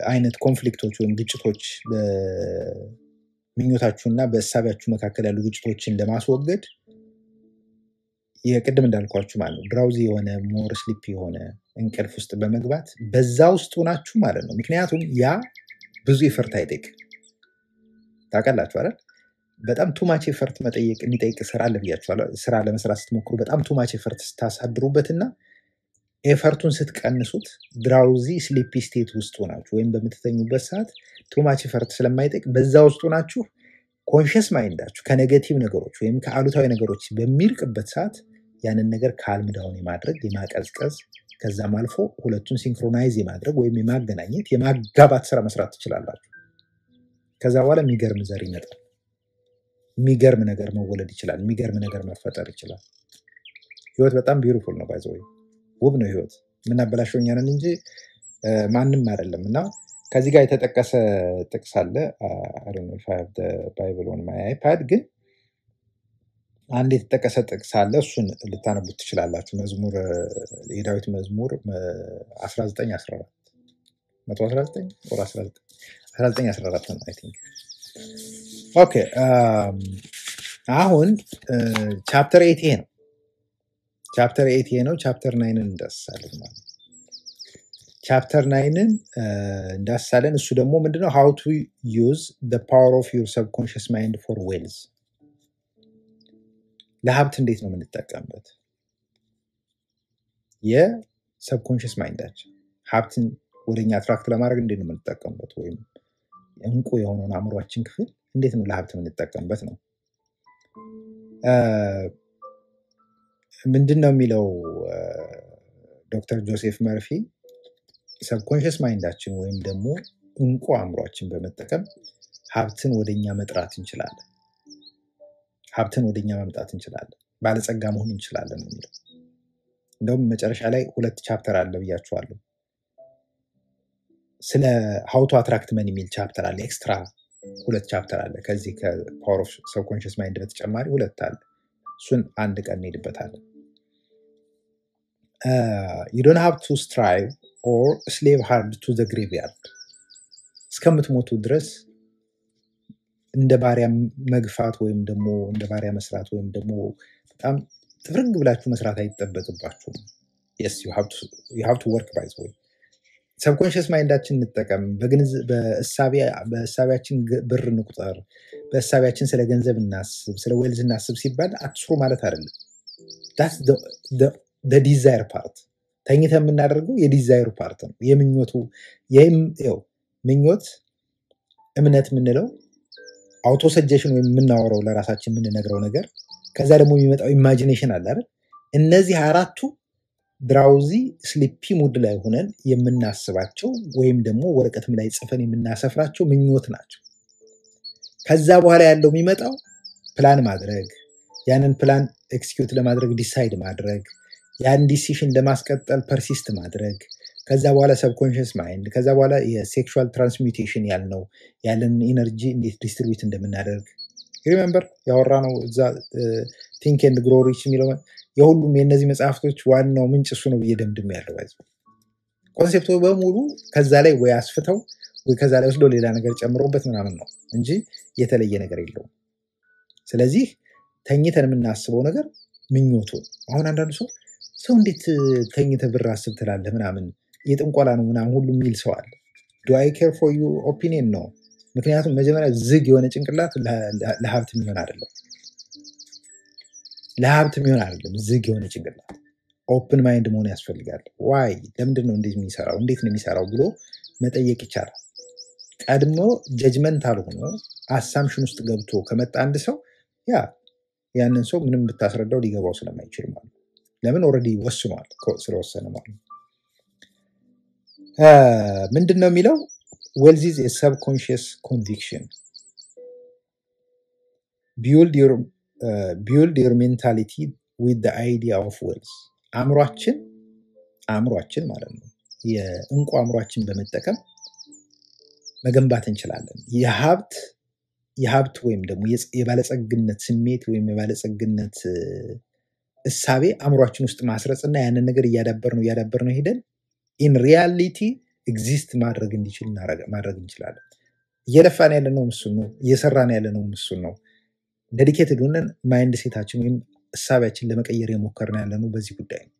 አይነት conflict ኦች ወይም ግጭቶች በምኞታችሁና በእሳቤያችሁ መካከል ያሉ ግጭቶችን ለማስወገድ የቅድም እንዳልኳችሁ ማለት ነው drowsy የሆነ more sleep የሆነ እንቅልፍ ውስጥ በመግባት በዛ ውስጥ ሆናችሁ ማለት ነው። ምክንያቱም ያ ብዙ effort አይጠይቅም። ታውቃላችሁ አይደል? በጣም too much effort መጠየቅ የሚጠይቅ ስራ አለ ብያችኋለሁ። ስራ ለመስራት ስትሞክሩ በጣም too much effort ስታሳድሩበትና effort ኡን ስትቀንሱት drowsy sleepy state ውስጥ ሆናችሁ ወይም በምትተኙበት ሰዓት too much effort ስለማይጠይቅ በዛ ውስጥ ሆናችሁ conscious mind ኣችሁ ከ negative ነገሮች ወይም ከአሉታዊ ነገሮች በሚርቅበት ሰዓት ያንን ነገር calm የማድረግ የማቀዝቀዝ ከዛም አልፎ ሁለቱን synchronize የማድረግ ወይም የማገናኘት የማጋባት ስራ መስራት ትችላላችሁ። ከዛ በኋላ የሚገርም ዘር ይመጣል። የሚገርም ነገር መወለድ ይችላል። የሚገርም ነገር መፈጠር ይችላል። ህይወት በጣም beautiful ነው። by the way ውብ ነው ህይወት። የምናበላሸው እኛ ነን እንጂ ማንም አይደለም። እና ከዚህ ጋር የተጠቀሰ ጥቅስ አለ Bible on my iPad ግን አንድ የተጠቀሰ ጥቅስ አለ። እሱን ልታነቡት ትችላላችሁ። መዝሙር የዳዊት መዝሙር እ፣ 19 14 119 or 19 19 14 ነው I think okay um፣ አሁን chapter eight ይሄ ነው። chapter eight ነው። chapter nine ን እንዳስሳለን ማለት chapter nine ን እንዳስሳለን። እሱ ደግሞ ምንድነው? how to use power of your subconscious mind for wealth፣ ለሀብት እንዴት ነው የምንጠቀምበት? የ subconscious mind ኣችን ሀብትን ወደኛ attract ለማድረግ እንዴት ነው የምንጠቀምበት? ወይም እንቁ የሆነውን አእምሯችን ክፍል እንዴት ነው ለሀብት የምንጠቀምበት ነው። ምንድን ነው የሚለው ዶክተር ጆሴፍ መርፊ subconscious mind ኣችን ወይም ደግሞ እንቁ አእምሯችን በመጠቀም ሀብትን ወደኛ መጥራት እንችላለን። ሀብትን ወደኛ ማምጣት እንችላለን። ባለጸጋ መሆን እንችላለን የሚለው። እንደውም መጨረሻ ላይ ሁለት chapter አለ ብያችኋለሁ። ስለ how to attract men የሚል chapter አለ። extra ሁለት chapter አለ። ከዚህ ከ power of subconscious mind በተጨማሪ ሁለት አለ። እሱን አንድ ቀን እንሄድበታለን። you don't have to strive or slave hard to the graveyard እስከምትሞቱ ድረስ እንደ ባሪያ መግፋት ወይም ደግሞ እንደ ባሪያ መስራት ወይም ደግሞ በጣም ጥፍርግ ብላችሁ መስራት አይጠበቅባችሁም። have to work by ወይ subconscious ማይንዳችን እንጠቀም፣ ግ- ብር እንቁጠር፣ በእሳቤያችን ስለ ገንዘብ እናስብ፣ ስለ wealth እናስብ ሲባል አትስሩ ማለት አይደለም። desire part ተኝተን የምናደርገው የ desire ኡ part ነው። የምኞቱ ይኸው ምኞት እምነት የምንለው auto suggestion ወይም የምናወራው ለራሳችን የምንነግረው ነገር ከዛ ደግሞ የሚመጣው imagination አለ አይደል? እነዚህ አራቱ drowsy sleepy mood ላይ ሆነን የምናስባቸው ወይም ደግሞ ወረቀትም ላይ ጽፈን የምናሰፍራቸው ምኞት ናቸው። ከዛ በኋላ ያለው የሚመጣው ፕላን ማድረግ፣ ያንን plan execute ለማድረግ decide ማድረግ፣ ያን decision ለማስቀጠል persist ማድረግ፣ ከዛ በኋላ subconscious mind፣ ከዛ በኋላ የ sexual transmutation ያልነው ያለን energy እንዴት distribute እንደምናደርግ። remember ያወራ ነው እዛ Think and Grow የሚለው የሁሉም የእነዚህ መጽሐፍቶች ዋናው ምንጭ እሱ ነው ብዬ ደምድም ያለው ይዘ ኮንሴፕቱ በሙሉ ከዛ ላይ ወይ አስፍተው ወይ ከዛ ላይ ወስደው ሌላ ነገር ጨምሮበት ምናምን ነው እንጂ የተለየ ነገር የለውም። ስለዚህ ተኝተን የምናስበው ነገር ምኞቱ አሁን አንዳንዱ ሰው ሰው እንዴት ተኝተ ብር አስብ ትላለህ ምናምን የጥንቆላ ነው ምናምን ሁሉ የሚል ሰው አለ። do I care for your opinion ነው። ምክንያቱም መጀመሪያ ዝግ የሆነ ጭንቅላት ለሀብት የሚሆን አይደለም። ለሀብት የሚሆን አይደለም። ዝግ የሆነ ጭንቅላት open mind መሆን ያስፈልጋል። why ለምንድን ነው እንደዚህ የሚሰራው እንዴት ነው የሚሰራው ብሎ መጠየቅ ይቻላል። ቀድሞ judgmental ሆኖ assumption ውስጥ ገብቶ ከመጣ አንድ ሰው ያ ያንን ሰው ምንም ብታስረዳው ሊገባው ስለማይችል ማለት ለምን already ወስኗል? ስለወሰነ ማለት ነው። ምንድን ነው የሚለው? wealth is subconscious conviction build your mentality with idea of wealth አእምሯችን አእምሯችን ማለት ነው። የድብቁ አእምሯችን በመጠቀም መገንባት እንችላለን። የሀብት የሀብት ወይም ደግሞ የባለጸግነት ስሜት ወይም የባለጸግነት እሳቤ አእምሯችን ውስጥ ማስረጽ እና ያንን ነገር እያዳበር ነው እያዳበር ነው ሄደን in reality exist ማድረግ እንዲችል ማድረግ እንችላለን። እየለፋን ያለ ነው እሱን ነው እየሰራን ያለ ነው እሱን ነው dedicated ሆነን mind ሴታችን ወይም እሳቤያችን ለመቀየር የሞከርን ያለ ነው በዚህ ጉዳይ ነው።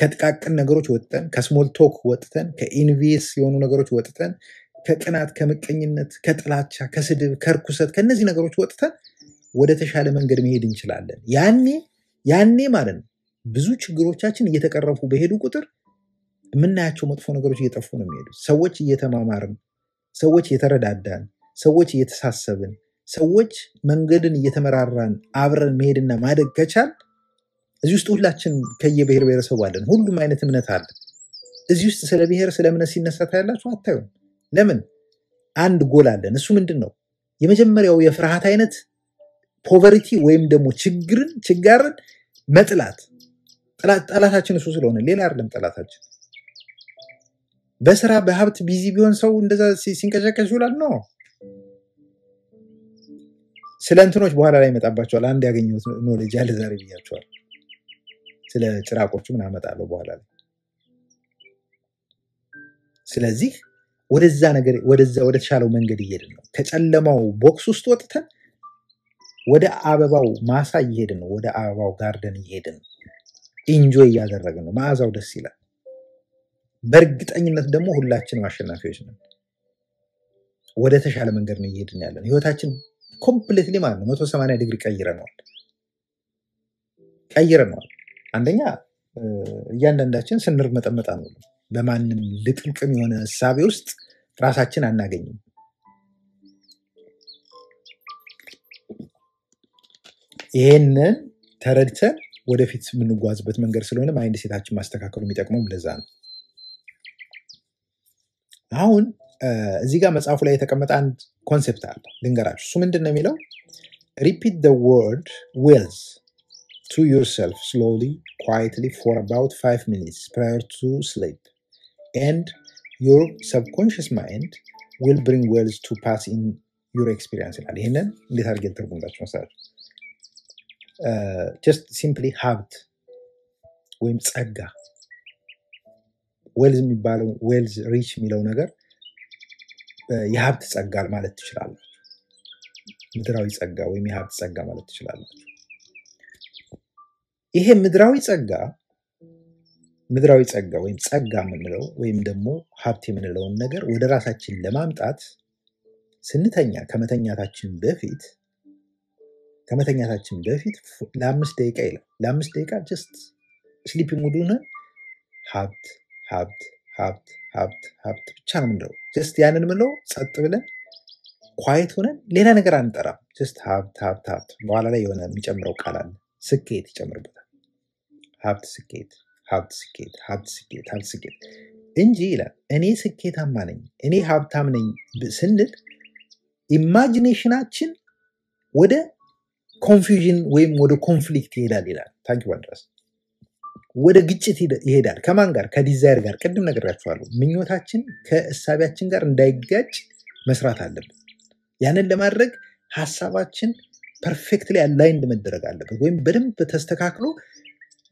ከጥቃቅን ነገሮች ወጥተን ከ small talk ወጥተን ከ envious የሆኑ ነገሮች ወጥተን ከቅናት፣ ከምቀኝነት፣ ከጥላቻ፣ ከስድብ፣ ከርኩሰት ከእነዚህ ነገሮች ወጥተን ወደ ተሻለ መንገድ መሄድ እንችላለን። ያኔ ያኔ ማለት ነው ብዙ ችግሮቻችን እየተቀረፉ በሄዱ ቁጥር የምናያቸው መጥፎ ነገሮች እየጠፉ ነው የሚሄዱት። ሰዎች እየተማማርን፣ ሰዎች እየተረዳዳን፣ ሰዎች እየተሳሰብን፣ ሰዎች መንገድን እየተመራራን አብረን መሄድና ማደግ ከቻል እዚህ ውስጥ ሁላችን ከየብሔር ብሔረሰቡ አለን። ሁሉም አይነት እምነት አለ። እዚህ ውስጥ ስለ ብሔር ስለ እምነት ሲነሳ ታያላችሁ? አታዩም። ለምን? አንድ ጎል አለን። እሱ ምንድን ነው? የመጀመሪያው የፍርሃት አይነት poverty ወይም ደግሞ ችግርን ችጋርን መጥላት። ጠላታችን እሱ ስለሆነ ሌላ አይደለም ጠላታችን። በስራ በሀብት busy ቢሆን ሰው እንደዛ ሲ- ሲንቀሸቀሽ ይውላል ነው። ስለ እንትኖች በኋላ ላይ ይመጣባቸዋል። አንድ ያገኘሁት knowledge ያለ ዛሬ ብያቸዋል። ስለ ጭራቆቹ ምን አመጣለሁ በኋላ ላይ። ስለዚህ ወደዛ ነገር ወደዛ ወደ መንገድ እየሄድን ነው። ከጨለማው box ውስጥ ወጥተን ወደ አበባው ማሳ እየሄድን ነው። ወደ አበባው garden እየሄድን enjoy እያደረግን ነው። መዓዛው ደስ ይላል። በእርግጠኝነት ደግሞ ሁላችንም አሸናፊዎች ነን። ወደ ተሻለ መንገድ ነው እየሄድን ያለን። ህይወታችን completely ማለት ነው መቶ ሰማንያ ዲግሪ ቀይረነዋል ቀይረነዋል። አንደኛ እያንዳንዳችን ስንርመጠመጥ አንውልም። በማንም ልቅምቅም የሆነ እሳቤ ውስጥ ራሳችን አናገኝም። ይሄንን ተረድተን ወደፊት የምንጓዝበት መንገድ ስለሆነ mind ሴታችን ማስተካከሉ የሚጠቅመው ለዛ ነው። አሁን እዚህ ጋር መጽሐፉ ላይ የተቀመጠ አንድ concept አለ ልንገራችሁ። እሱ ምንድን ነው የሚለው repeat the word wealth to yourself slowly quietly for about five minutes prior to sleep and your subconscious mind will bring wealth to pass in your experience ይላል። ይህንን እንዴት አድርጌ ልተርጉምላችሁ መሰላችሁ? just simply ሀብት ወይም ጸጋ wealth የሚባለው wealth rich የሚለው ነገር እ፣ የሀብት ጸጋ ማለት ትችላላችሁ። ምድራዊ ጸጋ ወይም የሀብት ጸጋ ማለት ትችላላችሁ። ይሄ ምድራዊ ጸጋ ምድራዊ ጸጋ ወይም ጸጋ የምንለው ወይም ደግሞ ሀብት የምንለውን ነገር ወደ ራሳችን ለማምጣት ስንተኛ ከመተኛታችን በፊት ከመተኛታችን በፊት ለአምስት ደቂቃ ይላል። ለአምስት ደቂቃ just sleeping ሆነን ሀብት ሀብት ሀብት ሀብት ሀብት ብቻ ነው የምንለው። just ያንን የምንለው ጸጥ ብለን quiet ሆነን ሌላ ነገር አንጠራም። just ሀብት ሀብት ሀብት። በኋላ ላይ የሆነ የሚጨምረው ቃል አለ፣ ስኬት ይጨምርበታል። ሀብት ስኬት፣ ሀብት ስኬት፣ ሀብት ስኬት፣ ሀብት ስኬት እንጂ ይላል እኔ ስኬታማ ነኝ፣ እኔ ሀብታም ነኝ ስንል ኢማጂኔሽናችን ወደ confusion ወይም ወደ conflict ይሄዳል ይላል። ታንክ ባንድረስ ወደ ግጭት ይሄዳል። ከማን ጋር? ከ desire ጋር። ቅድም ነግሬያችኋለሁ። ምኞታችን ከእሳቢያችን ጋር እንዳይጋጭ መስራት አለብን። ያንን ለማድረግ ሀሳባችን perfectly aligned መደረግ አለበት፣ ወይም በደንብ ተስተካክሎ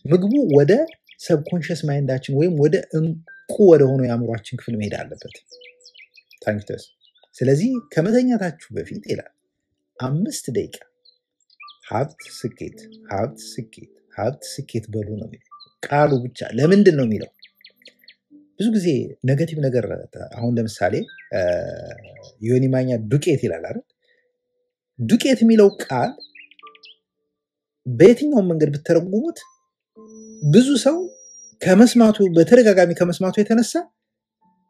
ምግቡ ወደ subconscious mind ኣችን ወይም ወደ እንቁ ወደ ሆነው የአእምሯችን ክፍል መሄድ አለበት። ታንክተስ ስለዚህ ከመተኛታችሁ በፊት ይላል አምስት ደቂቃ ሀብት ስኬት፣ ሀብት ስኬት፣ ሀብት ስኬት በሉ ነው የሚለው ቃሉ ብቻ። ለምንድን ነው የሚለው? ብዙ ጊዜ ነገቲቭ ነገር አሁን ለምሳሌ ዮኒ ማኛ ዱቄት ይላል አይደል? ዱቄት የሚለው ቃል በየትኛውም መንገድ ብትተረጉሙት ብዙ ሰው ከመስማቱ በተደጋጋሚ ከመስማቱ የተነሳ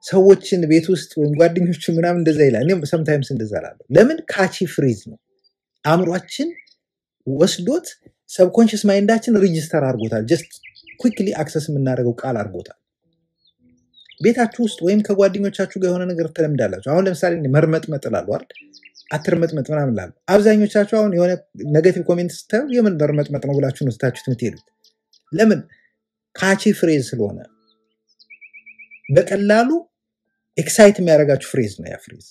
ሰዎችን ቤት ውስጥ ወይም ጓደኞቹ ምናምን እንደዛ ይላል። እኔም ሰምታይምስ እንደዛ ላለሁ። ለምን catchy phrase ነው። አእምሯችን ወስዶት subconscious mind ኣችን register አድርጎታል። just quickly access የምናደርገው ቃል አድርጎታል። ቤታችሁ ውስጥ ወይም ከጓደኞቻችሁ ጋር የሆነ ነገር ትለምዳላችሁ። አሁን ለምሳሌ መርመጥመጥ እላለሁ አይደል? አትርመጥመጥ ምናምን እላለሁ። አብዛኞቻችሁ አሁን የሆነ negative comment ስታዩ የምን መርመጥመጥ ነው ብላችሁ ነው ስታችሁት የምትሄዱት። ለምን? catchy phrase ስለሆነ በቀላሉ excite የሚያደርጋችሁ phrase ነው ያ phrase።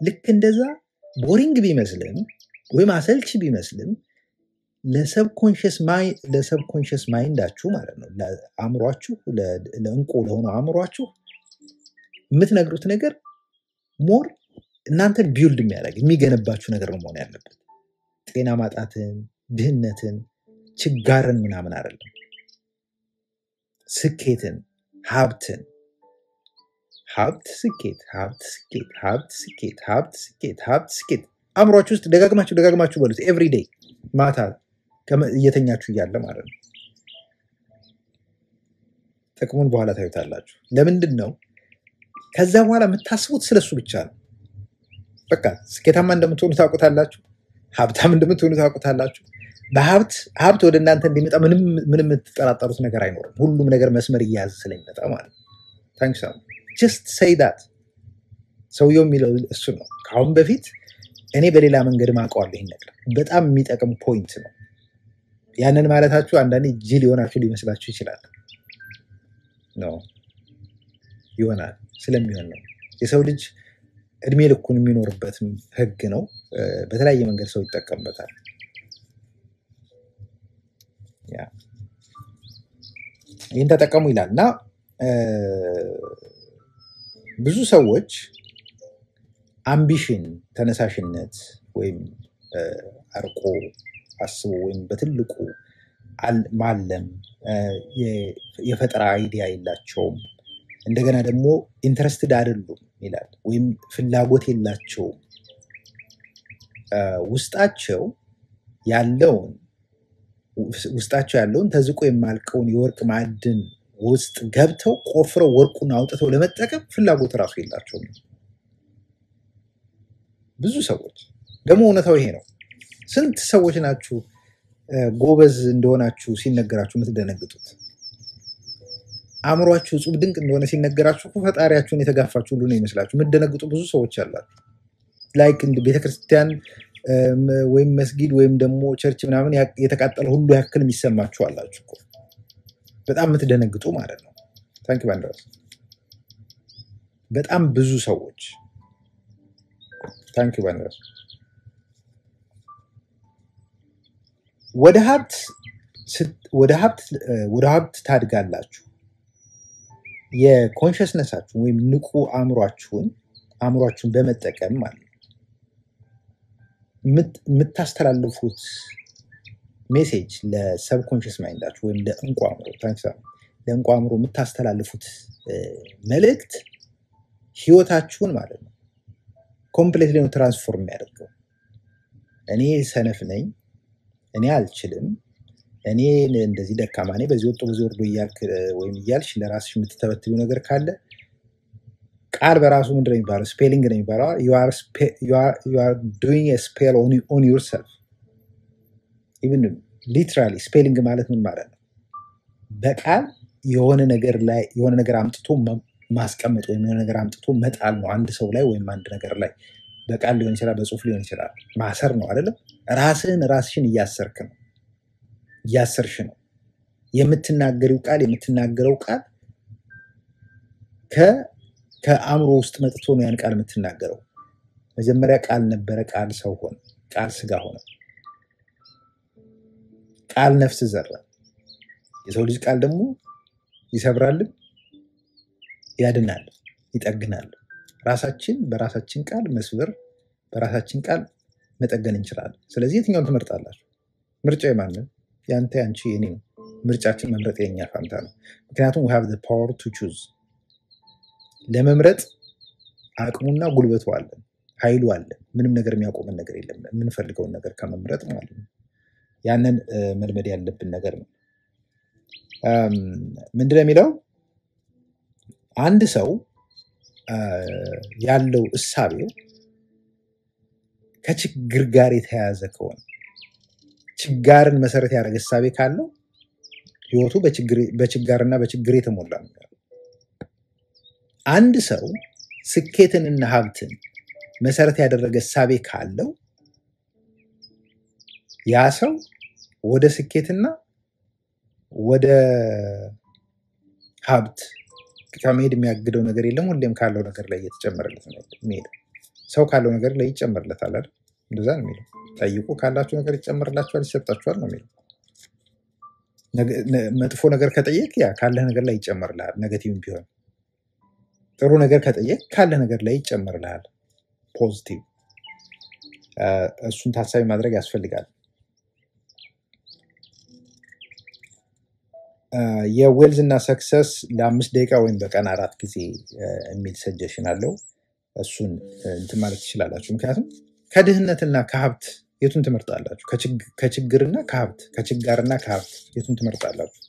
ልክ እንደዛ boring ቢመስልም ወይም አሰልቺ ቢመስልም ለ subconscious mind ኣችሁ ማለት ነው ለአእምሯችሁ ለ- ለእንቁ ለሆነው አእምሯችሁ የምትነግሩት ነገር more እናንተን build የሚያደርግ የሚገነባችሁ ነገር ነው መሆን ያለበት። ጤና ማጣትን፣ ድህነትን፣ ችጋርን ምናምን አይደለም። ስኬትን፣ ሀብትን ሀብት ስኬት ሀብት ስኬት ሀብት ስኬት ሀብት ስኬት ሀብት ስኬት አእምሯችሁ ውስጥ ደጋግማችሁ ደጋግማችሁ በሉት every day ማታ እየተኛችሁ እያለ ማለት ነው። ጥቅሙን በኋላ ታዩታላችሁ። ለምንድን ነው ከዛ በኋላ የምታስቡት ስለሱ ብቻ ነው። በቃ ስኬታማ እንደምትሆኑ ታውቁታላችሁ። ሀብታም እንደምትሆኑ ታውቁታላችሁ። በሀብት ሀብት ወደ እናንተ እንዲመጣ ምንም የምትጠራጠሩት ነገር አይኖርም። ሁሉም ነገር መስመር እየያዘ ስለሚመጣ ማለት ነው። just say that ሰውየው የሚለው እሱ ነው። ከአሁን በፊት እኔ በሌላ መንገድ ማውቀዋለሁ ይህን ነገር በጣም የሚጠቅም point ነው። ያንን ማለታችሁ አንዳንዴ ጅል የሆናችሁ ሊመስላችሁ ይችላል። ይሆናል ስለሚሆን ነው። የሰው ልጅ እድሜ ልኩን የሚኖርበትም ህግ ነው። በተለያየ መንገድ ሰው ይጠቀምበታል። ይህን ተጠቀሙ ይላል እና ብዙ ሰዎች አምቢሽን ተነሳሽነት ወይም አርቆ አስቦ ወይም በትልቁ ማለም የፈጠራ idea የላቸውም። እንደገና ደግሞ interested አይደሉም ይላል ወይም ፍላጎት የላቸውም። ውስጣቸው ያለውን ውስጣቸው ያለውን ተዝቆ የማያልቀውን የወርቅ ማዕድን ውስጥ ገብተው ቆፍረው ወርቁን አውጥተው ለመጠቀም ፍላጎት እራሱ የላቸውም። ብዙ ሰዎች ደግሞ እውነታው ይሄ ነው። ስንት ሰዎች ናችሁ ጎበዝ እንደሆናችሁ ሲነገራችሁ የምትደነግጡት? አእምሯችሁ እጹብ ድንቅ እንደሆነ ሲነገራችሁ ፈጣሪያችሁን የተጋፋችሁ ሁሉ ነው ይመስላችሁ። የምትደነግጡ ብዙ ሰዎች አላችሁ። like ቤተክርስቲያን ወይም መስጊድ ወይም ደግሞ church ምናምን የተቃጠለ ሁሉ ያክል የሚሰማችሁ አላችሁ እኮ። በጣም የምትደነግጡ ማለት ነው። ታንክ ባንደረስ በጣም ብዙ ሰዎች ታንክ ባንደረስ ወደ ሀብት ወደ ሀብት ወደ ሀብት ታድጋላችሁ። የኮንሽስነሳችሁን ወይም ንቁ አእምሯችሁን አእምሯችሁን በመጠቀም ማለት የምታስተላልፉት ሜሴጅ ለሰብኮንሽስ ማይንዳችሁ ወይም ለእንቁ አእምሮ ለእንቁ አእምሮ የምታስተላልፉት መልእክት ህይወታችሁን ማለት ነው complete ነው transform የሚያደርገው። እኔ ሰነፍ ነኝ፣ እኔ አልችልም፣ እኔ እንደዚህ ደካማ ነኝ፣ በዚህ ወጥቶ በዚህ ወርዶ እያልክ ወይም እያልሽ ለራስሽ የምትተበትቢው ነገር ካለ ቃል በራሱ ምንድን ነው የሚባለው? spelling ነው የሚባለው። doing spell on yourself even literally spelling ማለት ምን ማለት ነው? በቃል የሆነ ነገር ላይ የሆነ ነገር አምጥቶ ማስቀመጥ ወይም የሆነ ነገር አምጥቶ መጣል ነው አንድ ሰው ላይ ወይም አንድ ነገር ላይ በቃል ሊሆን ይችላል፣ በጽሁፍ ሊሆን ይችላል። ማሰር ነው አይደለም? ራስህን ራስሽን እያሰርክ ነው፣ እያሰርሽ ነው። የምትናገሪው ቃል የምትናገረው ቃል ከአእምሮ ውስጥ መጥቶ ነው ያን ቃል የምትናገረው። መጀመሪያ ቃል ነበረ፣ ቃል ሰው ሆነ፣ ቃል ስጋ ሆነ፣ ቃል ነፍስ ዘራ። የሰው ልጅ ቃል ደግሞ ይሰብራልም፣ ያድናል፣ ይጠግናል። ራሳችን በራሳችን ቃል መስበር፣ በራሳችን ቃል መጠገን እንችላለን። ስለዚህ የትኛውን ትመርጣላችሁ? ምርጫ የማንን? ያንተ፣ ያንቺ፣ የኔ ነው። ምርጫችን መምረጥ የኛ ፋንታ ነው። ምክንያቱም we have the power to choose ለመምረጥ አቅሙና ጉልበቱ አለን፣ ኃይሉ አለን። ምንም ነገር የሚያቆመን ነገር የለም፣ የምንፈልገውን ነገር ከመምረጥ ማለት ነው። ያንን መልመድ ያለብን ነገር ነው። ምንድነው የሚለው አንድ ሰው ያለው እሳቤው ከችግር ጋር የተያያዘ ከሆነ ችጋርን መሰረት ያደረገ እሳቤ ካለው ህይወቱ በችጋርና በችግር የተሞላ ነው። አንድ ሰው ስኬትንና ሀብትን መሰረት ያደረገ እሳቤ ካለው ያ ሰው ወደ ስኬትና ወደ ሀብት ከመሄድ የሚያግደው ነገር የለም። ሁሌም ካለው ነገር ላይ እየተጨመረለት ነው የሚሄደው። ሰው ካለው ነገር ላይ ይጨመርለታል አይደል? እንደዛ ነው የሚለው። ጠይቁ፣ ካላችሁ ነገር ይጨመርላችኋል፣ ይሰጣችኋል ነው የሚለው። መጥፎ ነገር ከጠየቅ ያ ካለህ ነገር ላይ ይጨመርልሃል። negative ም ቢሆን ጥሩ ነገር ከጠየቅ ካለህ ነገር ላይ ይጨመርልሃል። positive እሱን ታሳቢ ማድረግ ያስፈልጋል። የ wealth እና success ለአምስት ደቂቃ ወይም በቀን አራት ጊዜ የሚል ሰጀሽን አለው። እሱን እንትን ማለት ትችላላችሁ። ምክንያቱም ከድህነትና ከሀብት የቱን ትመርጣላችሁ? ከችግ- ከችግርና ከሀብት ከችጋርና ከሀብት የቱን ትመርጣላችሁ?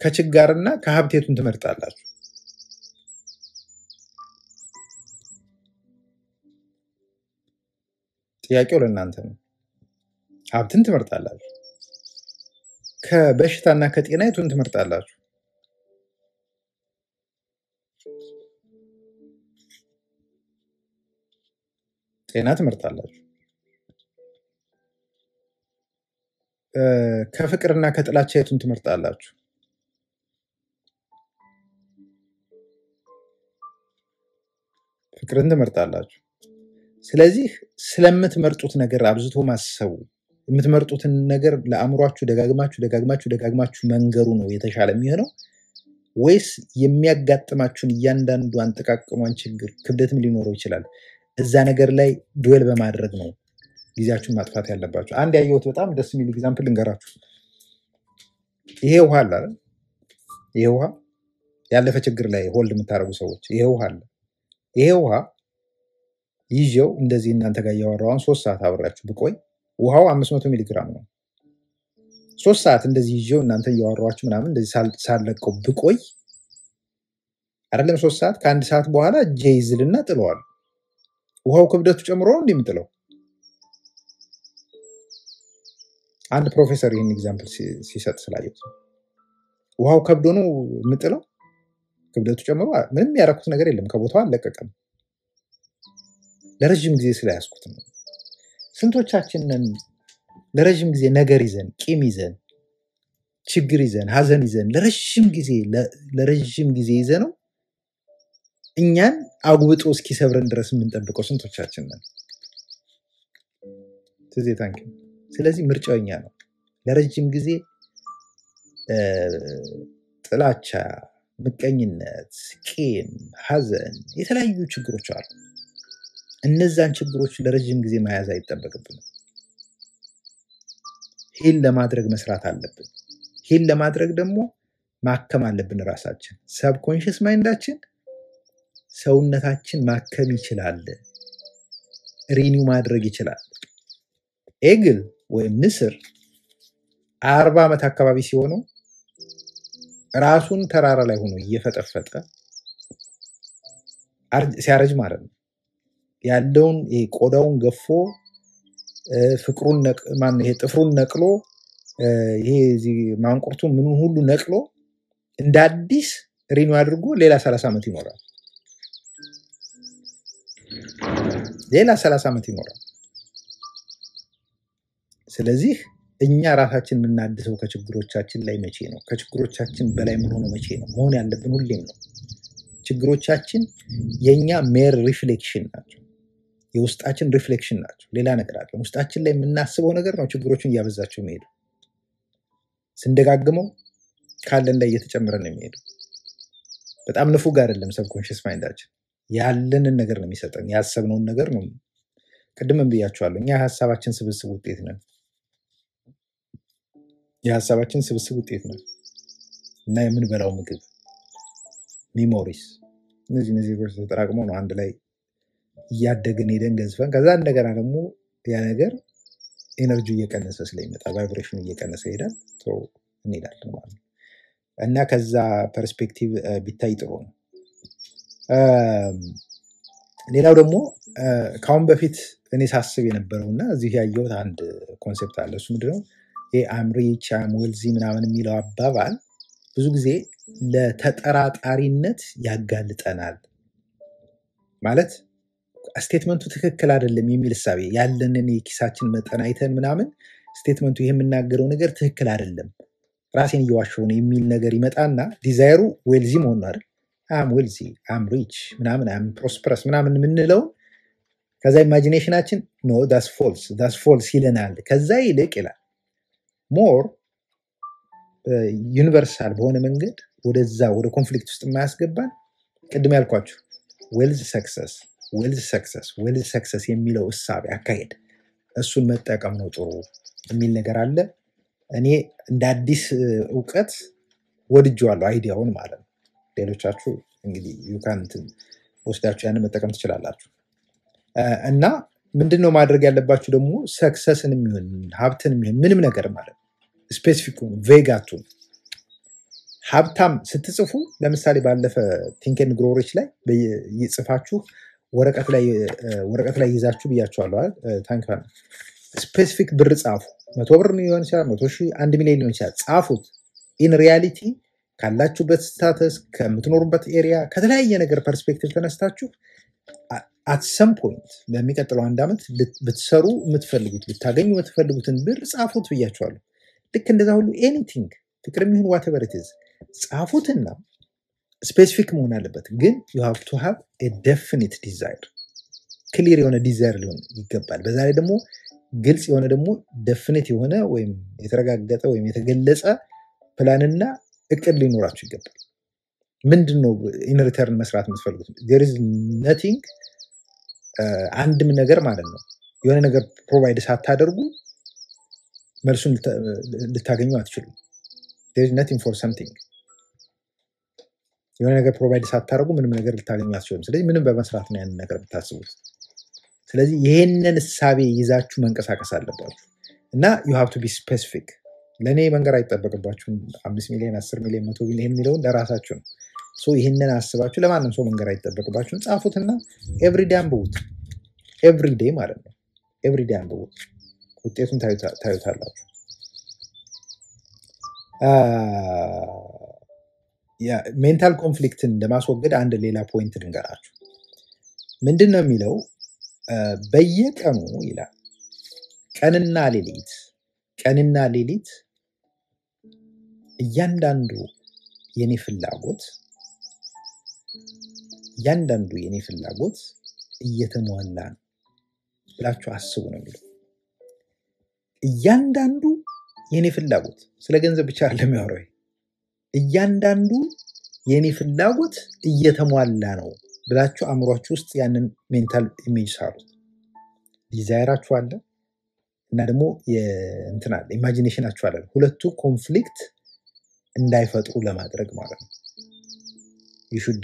ከችጋርና ከሀብት የቱን ትመርጣላችሁ? ጥያቄው ለእናንተ ነው። ሀብትን ትመርጣላችሁ? ከበሽታና ከጤና የቱን ትመርጣላችሁ? ጤና ትመርጣላችሁ። ከፍቅርና ከጥላቻ የቱን ትመርጣላችሁ? ፍቅርን ትመርጣላችሁ። ስለዚህ ስለምትመርጡት ነገር አብዝቶ ማሰቡ የምትመርጡትን ነገር ለአእምሯችሁ ደጋግማችሁ ደጋግማችሁ ደጋግማችሁ መንገሩ ነው የተሻለ የሚሆነው ወይስ የሚያጋጥማችሁን እያንዳንዷን ጥቃቅኗን ችግር ክብደትም ሊኖረው ይችላል እዛ ነገር ላይ dwell በማድረግ ነው ጊዜያችሁን ማጥፋት ያለባችሁ። አንድ ያየሁት በጣም ደስ የሚል example ልንገራችሁ። ይሄ ውሃ አለ? ይሄ ውሃ ያለፈ ችግር ላይ hold የምታደርጉ ሰዎች ይሄ ውሃ አለ። ይሄ ውሃ ይዤው እንደዚህ እናንተ ጋር እያወራሁ ሶስት ሰዓት አብሬያችሁ ብቆይ ውሃው አምስት መቶ ሚሊግራም ነው። ሶስት ሰዓት እንደዚህ ይዤው እናንተ እያወራኋችሁ ምናምን እንደዚህ ሳልለቀው ብቆይ አይደለም ሶስት ሰዓት ከአንድ ሰዓት በኋላ እጄ ጥለዋል። ውሃው ክብደቱ ጨምሮ ነው እንደምጥለው። አንድ ፕሮፌሰር ይህን example ሲሰጥ ስላየሁት ነው። ውሃው ከብዶ ነው የምጥለው፣ ክብደቱ ጨምሮ ምንም ያደረኩት ነገር የለም፣ ከቦታው አልለቀቀም። ለረዥም ጊዜ ስለያዝኩት ነው። ስንቶቻችንን ለረዥም ጊዜ ነገር ይዘን ቂም ይዘን ችግር ይዘን ሀዘን ይዘን ለረዥም ጊዜ ለረዥም ጊዜ ይዘ ነው እኛን አጉብጦ እስኪሰብረን ድረስ የምንጠብቀው ስንቶቻችን ነን? ስለዚህ ምርጫው እኛ ነው። ለረጅም ጊዜ ጥላቻ፣ ምቀኝነት፣ ቂም፣ ሀዘን፣ የተለያዩ ችግሮች አሉ። እነዛን ችግሮች ለረጅም ጊዜ መያዝ አይጠበቅብንም። heal ለማድረግ መስራት አለብን። heal ለማድረግ ደግሞ ማከም አለብን ራሳችን። subconscious mind ኣችን ሰውነታችን ማከም ይችላል፣ renew ማድረግ ይችላል። eagle ወይም ንስር አርባ ዓመት አካባቢ ሲሆነው ራሱን ተራራ ላይ ሆኖ እየፈጠፈጠ ሲያረጅ ማለት ነው ያለውን ቆዳውን ገፎ ፍቅሩን ማን ይሄ ጥፍሩን ነቅሎ ይሄ እዚህ ማንቁርቱን ምኑን ሁሉ ነቅሎ እንደ አዲስ ሪኒ አድርጎ ሌላ ሰላሳ ዓመት ይኖራል። ሌላ ሰላሳ ዓመት ይኖራል። ስለዚህ እኛ ራሳችን የምናድሰው ከችግሮቻችን ላይ መቼ ነው? ከችግሮቻችን በላይ የምንሆነው መቼ ነው? መሆን ያለብን ሁሌም ነው። ችግሮቻችን የእኛ mere reflection ናቸው። የውስጣችን reflection ናቸው። ሌላ ነገር አለ። ውስጣችን ላይ የምናስበው ነገር ነው ችግሮችን እያበዛቸው የሚሄዱ ስንደጋግመው ካለን ላይ እየተጨመረ ነው የሚሄዱ። በጣም ንፉግ አይደለም subconscious mind ኣችን ያለንን ነገር ነው የሚሰጠን። ያሰብነውን ነገር ነው። ቅድምም ብያቸዋለሁ። እኛ የሀሳባችን ስብስብ ውጤት ነን። የሀሳባችን ስብስብ ውጤት ነን እና የምንበላው ምግብ፣ memories፣ እነዚህ እነዚህ ተጠራቅመው ነው አንድ ላይ እያደግን ሄደን ገዝፈን ከዛ እንደገና ደግሞ ያ ነገር energy እየቀነሰ ስለሚመጣ vibration ኡ እየቀነሰ ይሄዳል። እንሄዳለን ማለት ነው እና ከዛ perspective ቢታይ ጥሩ ነው። ሌላው ደግሞ ከአሁን በፊት እኔ ሳስብ የነበረው እና እዚህ ያየሁት አንድ concept አለ። እሱ ምንድነው? ይሄ I'm rich I'm wealthy ምናምን የሚለው አባባል ብዙ ጊዜ ለተጠራጣሪነት ያጋልጠናል። ማለት statement ኡ ትክክል አይደለም የሚል እሳቤ ያለንን የኪሳችን መጠን አይተን ምናምን statement ኡ ይህ የምናገረው ነገር ትክክል አይደለም፣ ራሴን እየዋሸሁ ነው የሚል ነገር ይመጣና desire ኡ wealthy መሆን ነው አይደል? I'm wealthy I'm rich ምናምን I'm prosperous ምናምን የምንለው ከዛ imagination ኣችን no that's false that's false ይለናል። ከዛ ይልቅ ይላል more universal በሆነ መንገድ ወደዛ ወደ conflict ውስጥ የማያስገባን ቅድም ያልኳችሁ wealth success wealth success wealth success የሚለው እሳቤ አካሄድ እሱን መጠቀም ነው ጥሩ የሚል ነገር አለ። እኔ እንደ አዲስ እውቀት ወድጄዋለሁ idea ውን ማለት ነው። ሌሎቻችሁ እንግዲህ you can ወስዳችሁ ያንን መጠቀም ትችላላችሁ። እና ምንድን ነው ማድረግ ያለባችሁ ደግሞ success ን የሚሆን ሀብትን የሚሆን ምንም ነገር ማለት ነው specific ቬጋቱን ሀብታም ስትጽፉ ለምሳሌ ባለፈ Think and Grow Rich ላይ ይጽፋችሁ ወረቀት ላይ ወረቀት ላይ ይዛችሁ ብያችኋለሁ ታንክ specific ብር ጻፉ። መቶ ብር ሊሆን ይችላል፣ መቶ ሺህ፣ አንድ ሚሊዮን ሊሆን ይችላል። ጻፉት። in reality ካላችሁበት status፣ ከምትኖሩበት area፣ ከተለያየ ነገር perspective ተነስታችሁ at some point በሚቀጥለው አንድ ዓመት ብትሰሩ የምትፈልጉት ልታገኙ የምትፈልጉትን ብር ጻፉት ብያችኋለሁ። ልክ እንደዛ ሁሉ anything ፍቅር የሚሆን whatever it ጻፉትና specific መሆን አለበት። ግን you have to have definite desire clear የሆነ desire ሊሆን ይገባል። በዛ ላይ ደግሞ ግልጽ የሆነ ደግሞ definite የሆነ ወይም የተረጋገጠ ወይም የተገለጸ ፕላንና እቅድ ሊኖራችሁ ይገባል። ምንድን ነው in return መስራት የምትፈልጉት? there is nothing አንድም ነገር ማለት ነው የሆነ ነገር provide ሳታደርጉ መልሱን ልታ- ልታገኙ አትችሉም። there is nothing for something የሆነ ነገር provide ሳታደርጉ ምንም ነገር ልታገኙ አትችሉም። ስለዚህ ምንም በመስራት ነው ያንን ነገር የምታስቡት። ስለዚህ ይሄንን እሳቤ ይዛችሁ መንቀሳቀስ አለባችሁ እና you have to be specific። ለእኔ መንገር አይጠበቅባችሁም። አምስት ሚሊዮን፣ አስር ሚሊዮን፣ መቶ ሚሊዮን የሚለውን ለራሳችሁ ነው። ይህንን አስባችሁ ለማንም ሰው መንገር አይጠበቅባችሁም። ጻፉትና everyday አንብቡት። everyday ማለት ነው። everyday አንብቡት። ውጤቱን ታዩታ- ታዩታላችሁ። mental conflict ን ለማስወገድ አንድ ሌላ point ልንገራችሁ። ምንድን ነው የሚለው በየቀኑ ይላል ቀንና ሌሊት ቀንና ሌሊት እያንዳንዱ የኔ ፍላጎት እያንዳንዱ የኔ ፍላጎት እየተሟላ ነው ብላችሁ አስቡ ነው የሚለው። እያንዳንዱ የኔ ፍላጎት ስለ ገንዘብ ብቻ ይሄ። እያንዳንዱ የኔ ፍላጎት እየተሟላ ነው ብላችሁ አእምሯችሁ ውስጥ ያንን mental image ሳሉት። desire ኣችሁ አለ። እና ደግሞ እንትና ኢማጂኔሽናችሁ አለ ሁለቱ conflict እንዳይፈጥሩ ለማድረግ ማለት ነው።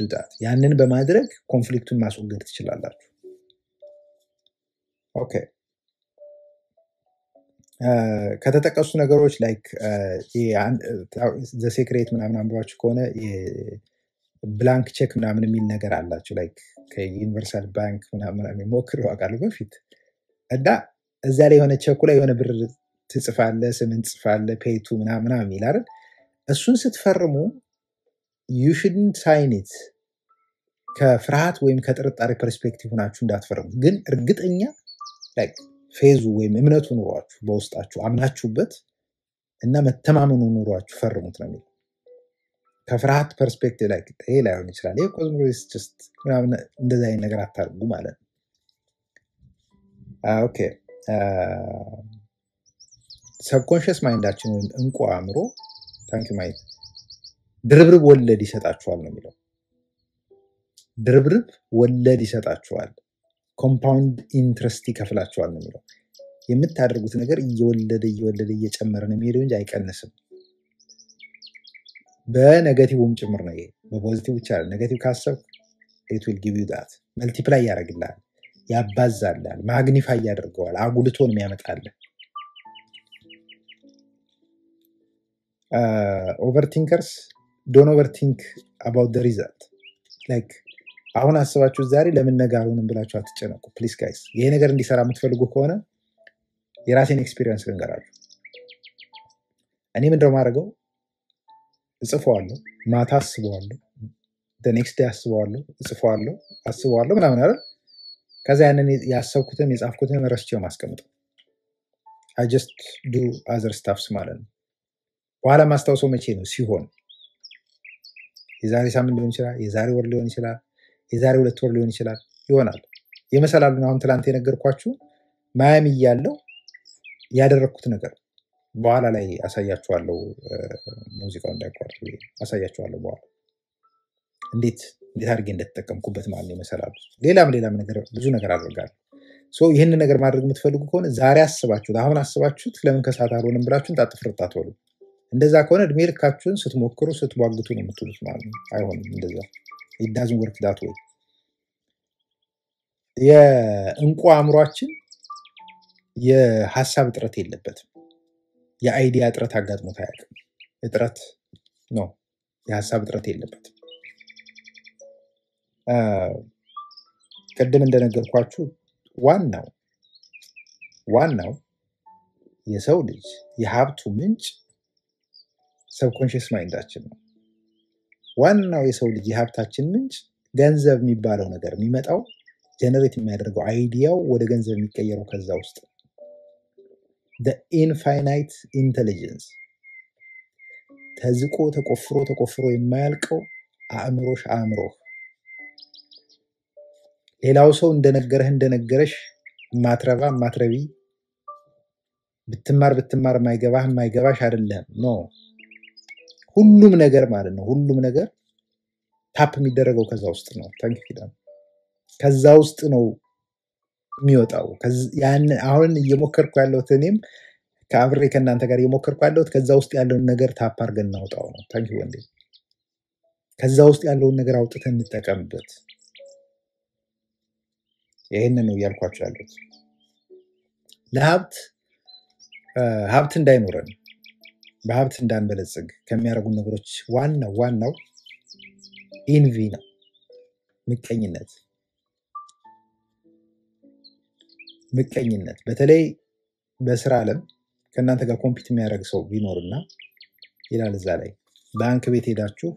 that ያንን በማድረግ conflict ኡን ማስወገድ ትችላላችሁ። okay ከተጠቀሱ ነገሮች like The Secret ምናምን አንብባችሁ ከሆነ blank check ምናምን የሚል ነገር አላቸው። like ከ universal bank ምናምን የሚሞክር አውቃለሁ በፊት እና እዛ ላይ የሆነ ቼኩ ላይ የሆነ ብር ትጽፋለ፣ ስምን ትጽፋለ፣ pay to ምናምን የሚል አይደል? እሱን ስትፈርሙ you shouldn't sign it ከፍርሃት ወይም ከጥርጣሬ perspective ሆናችሁ እንዳትፈርሙ። ግን እርግጠኛ ፌዙ ወይም እምነቱ ኑሯችሁ በውስጣችሁ አምናችሁበት እና መተማመኑ ኑሯችሁ ፈርሙት ነው የሚለው። ከፍርሃት perspective ላይ ይሄ ላይሆን ይችላል። ይሄ ምናምን እንደዚ አይነት ነገር አታርጉ ማለት ነው። okay subconscious mind ኣችን ወይም እንቁ አእምሮ ታንክ mind ድርብርብ ወለድ ይሰጣችኋል ነው የሚለው። ድርብርብ ወለድ ይሰጣችኋል፣ compound interest ይከፍላችኋል ነው የሚለው። የምታደርጉት ነገር እየወለደ እየወለደ እየጨመረ ነው የሚሄደው እንጂ አይቀንስም። በ negative ም ጭምር ነው ይሄ። በ positive ብቻ negative ካሰብ it will give you that multiply ያደርግልሃል፣ ያባዛልሃል፣ magnify ያደርገዋል፣ አጉልቶ ነው የሚያመጣልህ። overthinkers don't overthink about result like አሁን አስባችሁ ዛሬ ለምን ነገ አልሆንም ብላችሁ አትጨነቁ please guys። ይሄ ነገር እንዲሰራ የምትፈልጉ ከሆነ የራሴን experience ልንገራችሁ። እኔ ምንድነው ማድረገው? እጽፈዋለሁ፣ ማታ አስበዋለሁ፣ next day አስበዋለሁ፣ እጽፈዋለሁ፣ አስበዋለሁ ምናምን አይደል። ከዛ ያንን ያሰብኩትን የጻፍኩትን ረስቼው ማስቀምጠው I just do other stuffs ማለት ነው። በኋላ ማስታውሰው መቼ ነው ሲሆን የዛሬ ሳምንት ሊሆን ይችላል፣ የዛሬ ወር ሊሆን ይችላል፣ የዛሬ ሁለት ወር ሊሆን ይችላል ይሆናል። የመሰላሉን አሁን ትላንት የነገርኳችሁ ማያሚ እያለው ያደረግኩት ነገር በኋላ ላይ አሳያችኋለሁ። ሙዚቃው እንዳይቋርጥ አሳያችኋለሁ በኋላ እንዴት እንዴት አድርጌ እንደተጠቀምኩበት ማለት ነው። ሌላም ሌላም ነገር ብዙ ነገር አደርጋለሁ። so ይህንን ነገር ማድረግ የምትፈልጉ ከሆነ ዛሬ አስባችሁት አሁን አስባችሁት ለምን ከሰዓት አልሆንም ብላችሁን ጣጥፍርት አትበሉ። እንደዛ ከሆነ እድሜ ልካችሁን ስትሞክሩ ስትቧግቱ ነው የምትሉት ማለት ነው። አይሆንም እንደዛ it doesn't work that way የእንቁ አእምሯችን የሀሳብ እጥረት የለበትም። የአይዲያ እጥረት አጋጥሞት አያውቅም። እጥረት ነው፣ የሀሳብ እጥረት የለበትም። ቅድም እንደነገርኳችሁ ዋናው ዋናው የሰው ልጅ የሀብቱ ምንጭ ሰብኮንሽስ ማይንዳችን ነው። ዋናው የሰው ልጅ የሀብታችን ምንጭ ገንዘብ የሚባለው ነገር የሚመጣው generate የሚያደርገው idea ው ወደ ገንዘብ የሚቀየረው ከዛ ውስጥ infinite intelligence ተዝቆ ተቆፍሮ ተቆፍሮ የማያልቀው አእምሮሽ አእምሮህ ሌላው ሰው እንደነገረህ እንደነገረሽ ማትረባ ማትረቢ ብትማር ብትማር የማይገባህ የማይገባሽ አይደለም። no ሁሉም ነገር ማለት ነው። ሁሉም ነገር tap የሚደረገው ከዛ ውስጥ ነው። ታንክ ከዛ ውስጥ ነው የሚወጣው። አሁን እየሞከርኩ ያለሁት እኔም ከአብሬ ከእናንተ ጋር እየሞከርኩ ያለሁት ከዛ ውስጥ ያለውን ነገር tap አድርገን እናውጣው ነው። ታንክ ወንዴ። ከዛ ውስጥ ያለውን ነገር አውጥተን እንጠቀምበት። ይህንን ነው እያልኳቸው ያለሁት። ለሀብት ሀብት እንዳይኖረን በሀብት እንዳንበለጽግ ከሚያደርጉን ነገሮች ዋናው ዋናው envy ነው፣ ምቀኝነት ምቀኝነት። በተለይ በስራ ዓለም ከእናንተ ጋር compete የሚያደርግ ሰው ቢኖርና ይላል እዛ ላይ ባንክ ቤት ሄዳችሁ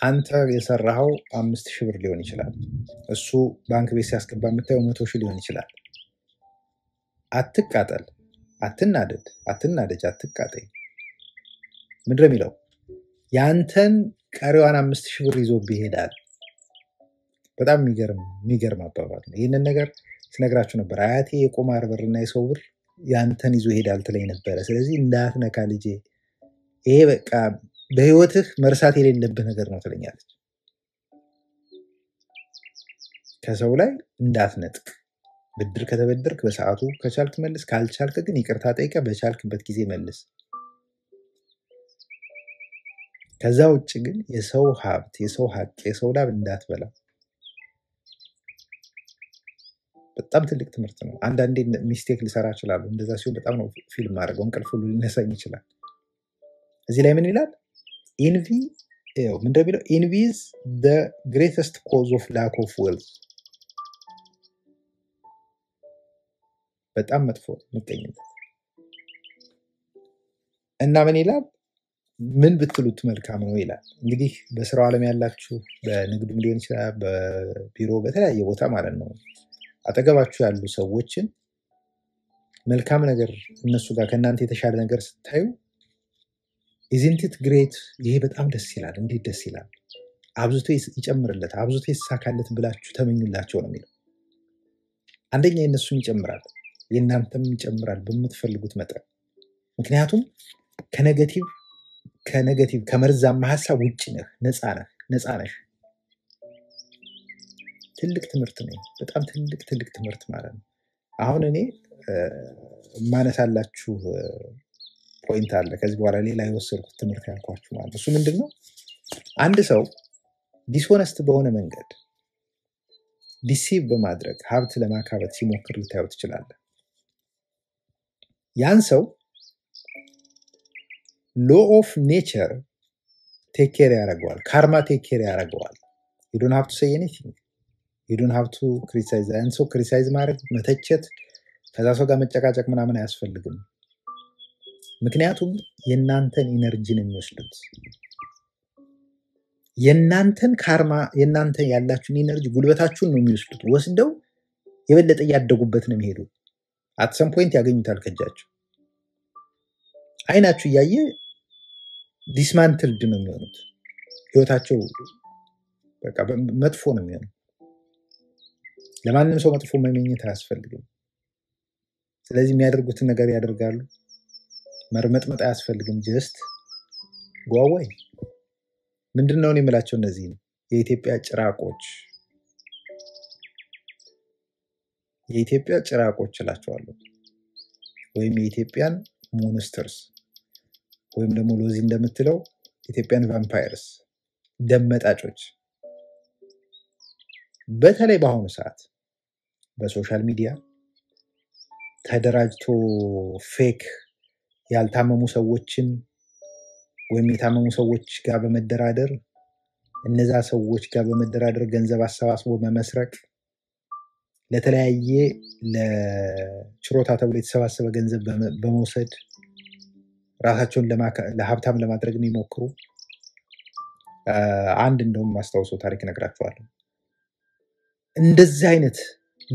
አንተ የሰራኸው አምስት ሺህ ብር ሊሆን ይችላል። እሱ ባንክ ቤት ሲያስገባ የምታየው መቶ ሺህ ሊሆን ይችላል። አትቃጠል፣ አትናደድ፣ አትናደጅ፣ አትቃጠይ። ምንድን የሚለው? የአንተን ቀሪዋን አምስት ሺህ ብር ይዞብህ ይሄዳል። በጣም የሚገርም አባባል ነው። ይህንን ነገር ስነግራችሁ ነበር። አያቴ የቁማር ብርና የሰው ብር ያንተን ይዞ ይሄዳል ትለኝ ነበረ። ስለዚህ እንዳትነካ ልጄ፣ ይሄ በቃ በህይወትህ መርሳት የሌለብህ ነገር ነው ትለኛለች። ከሰው ላይ እንዳትነጥቅ ብድር ከተበደርክ በሰዓቱ ከቻልክ መልስ፣ ካልቻልክ ግን ይቅርታ ጠይቀ በቻልክበት ጊዜ መልስ። ከዛ ውጭ ግን የሰው ሀብት፣ የሰው ሀቅ፣ የሰው ላብ እንዳትበላ። በጣም ትልቅ ትምህርት ነው። አንዳንዴ mistake ልሰራ እችላለሁ። እንደዛ ሲሆን በጣም ነው feel ማደርገው እንቅልፍ ሁሉ ሊነሳኝ ይችላል። እዚህ ላይ ምን ይላል? envy ይኸው ምን እንደሚለው envy greatest cause of lack of wealth። በጣም መጥፎ ምቀኝነት። እና ምን ይላል? ምን ብትሉት መልካም ነው ይላል። እንግዲህ በስራው ዓለም ያላችሁ በንግድም ሊሆን ይችላል፣ በቢሮ በተለያየ ቦታ ማለት ነው አጠገባችሁ ያሉ ሰዎችን መልካም ነገር እነሱ ጋር ከእናንተ የተሻለ ነገር ስታዩ isn't it great ይሄ በጣም ደስ ይላል፣ እንዴት ደስ ይላል፣ አብዝቶ ይጨምርለት፣ አብዝቶ ይሳካለት ብላችሁ ተመኙላቸው ነው የሚለው። አንደኛ የእነሱም ይጨምራል፣ የእናንተም ይጨምራል በምትፈልጉት መጠን። ምክንያቱም ከ negative ከ negative ከመርዛማ ሀሳብ ውጭ ነህ፣ ነፃ ነሽ። ትልቅ ትምህርት ነው። በጣም ትልቅ ትልቅ ትምህርት ማለት ነው። አሁን እኔ እ፣ የማነሳላችሁ point አለ። ከዚህ በኋላ ሌላ የወሰድኩት ትምህርት ያልኳችሁ ማለት እሱ ምንድን ነው? አንድ ሰው dishonest በሆነ መንገድ deceive በማድረግ ሀብት ለማካበት ሲሞክር ልታየው ትችላለህ። ያን ሰው law of nature take care ያደርገዋል። karma take care ያደርገዋል። you don't have to say anything you don't have to criticize ያን ሰው criticize ማድረግ መተቸት፣ ከዛ ሰው ጋር መጨቃጨቅ ምናምን አያስፈልግም። ምክንያቱም የእናንተን energy ነው የሚወስዱት። የእናንተን karma የእናንተ ያላችሁን energy ጉልበታችሁን ነው የሚወስዱት። ወስደው የበለጠ እያደጉበት ነው የሚሄዱ። at some point ያገኙታል ከእጃቸው። አይናችሁ እያየ dismantled ነው የሚሆኑት። ህይወታቸው በቃ መጥፎ ነው የሚሆነው። ለማንም ሰው መጥፎ መመኘት አያስፈልግም። ስለዚህ የሚያደርጉትን ነገር ያደርጋሉ። መርመጥመጥ አያስፈልግም። just go away ምንድን ነው የምላቸው እነዚህ የኢትዮጵያ ጭራቆች የኢትዮጵያ ጭራቆች እላቸዋለሁ። ወይም የኢትዮጵያን monsters ወይም ደግሞ ሎዚ እንደምትለው Ethiopian vampires ደም መጣጮች። በተለይ በአሁኑ ሰዓት በ social media ተደራጅቶ fake ያልታመሙ ሰዎችን ወይም የታመሙ ሰዎች ጋር በመደራደር እነዛ ሰዎች ጋር በመደራደር ገንዘብ አሰባስቦ በመስረቅ ለተለያየ ለችሮታ ተብሎ የተሰባሰበ ገንዘብ በመ- በመውሰድ ራሳቸውን ለሀብታም ለማድረግ የሚሞክሩ አንድ እንደውም ማስታውሰው ታሪክ እነግራቸዋለሁ። እንደዚህ አይነት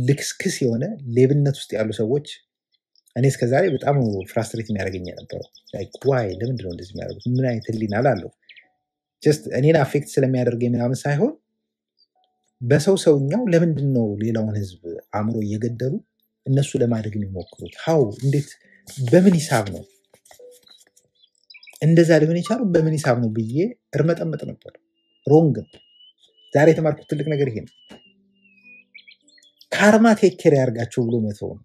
ልክስክስ የሆነ ሌብነት ውስጥ ያሉ ሰዎች እኔ እስከዛሬ በጣም frustrate የሚያደርገኝ የነበረው why ለምንድን ነው እንደዚህ የሚያደርጉት? ምን አይነት ህሊና ላለው እኔን affect ስለሚያደርገኝ ምናምን ሳይሆን በሰው ሰውኛው ለምንድን ነው ሌላውን ህዝብ አእምሮ እየገደሉ እነሱ ለማደግ የሚሞክሩት? how እንዴት በምን ሂሳብ ነው እንደዛ ሊሆን የቻለው በምን ሂሳብ ነው ብዬ እርመጠመጥ ነበር። wrong ነው። ዛሬ የተማርኩት ትልቅ ነገር ይሄ ነው። karma take care ያርጋቸው ብሎ መተው ነው።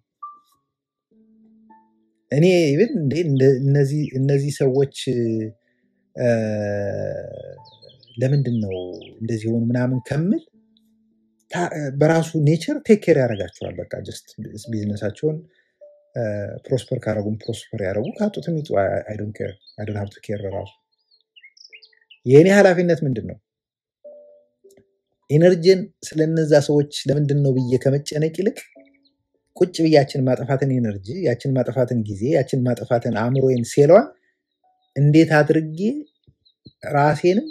እኔ እንደ- እነዚህ ሰዎች ለምንድን ነው እንደዚህ ሆኑ ምናምን ከምል በራሱ nature take care ያደርጋቸዋል። በቃ just ቢዝነሳቸውን prosper ካረጉም prosper ያደረጉ ካጡትም ይጡ። I don't care ራሱ የእኔ ኃላፊነት ምንድን ነው? energy ን ስለነዛ ሰዎች ለምንድን ነው ብዬ ከመጨነቅ ይልቅ ቁጭ ብዬ ያችን የማጠፋትን energy ያችን የማጠፋትን ጊዜ ያችን ማጠፋትን አእምሮዬን ሴሏን እንዴት አድርጌ ራሴንም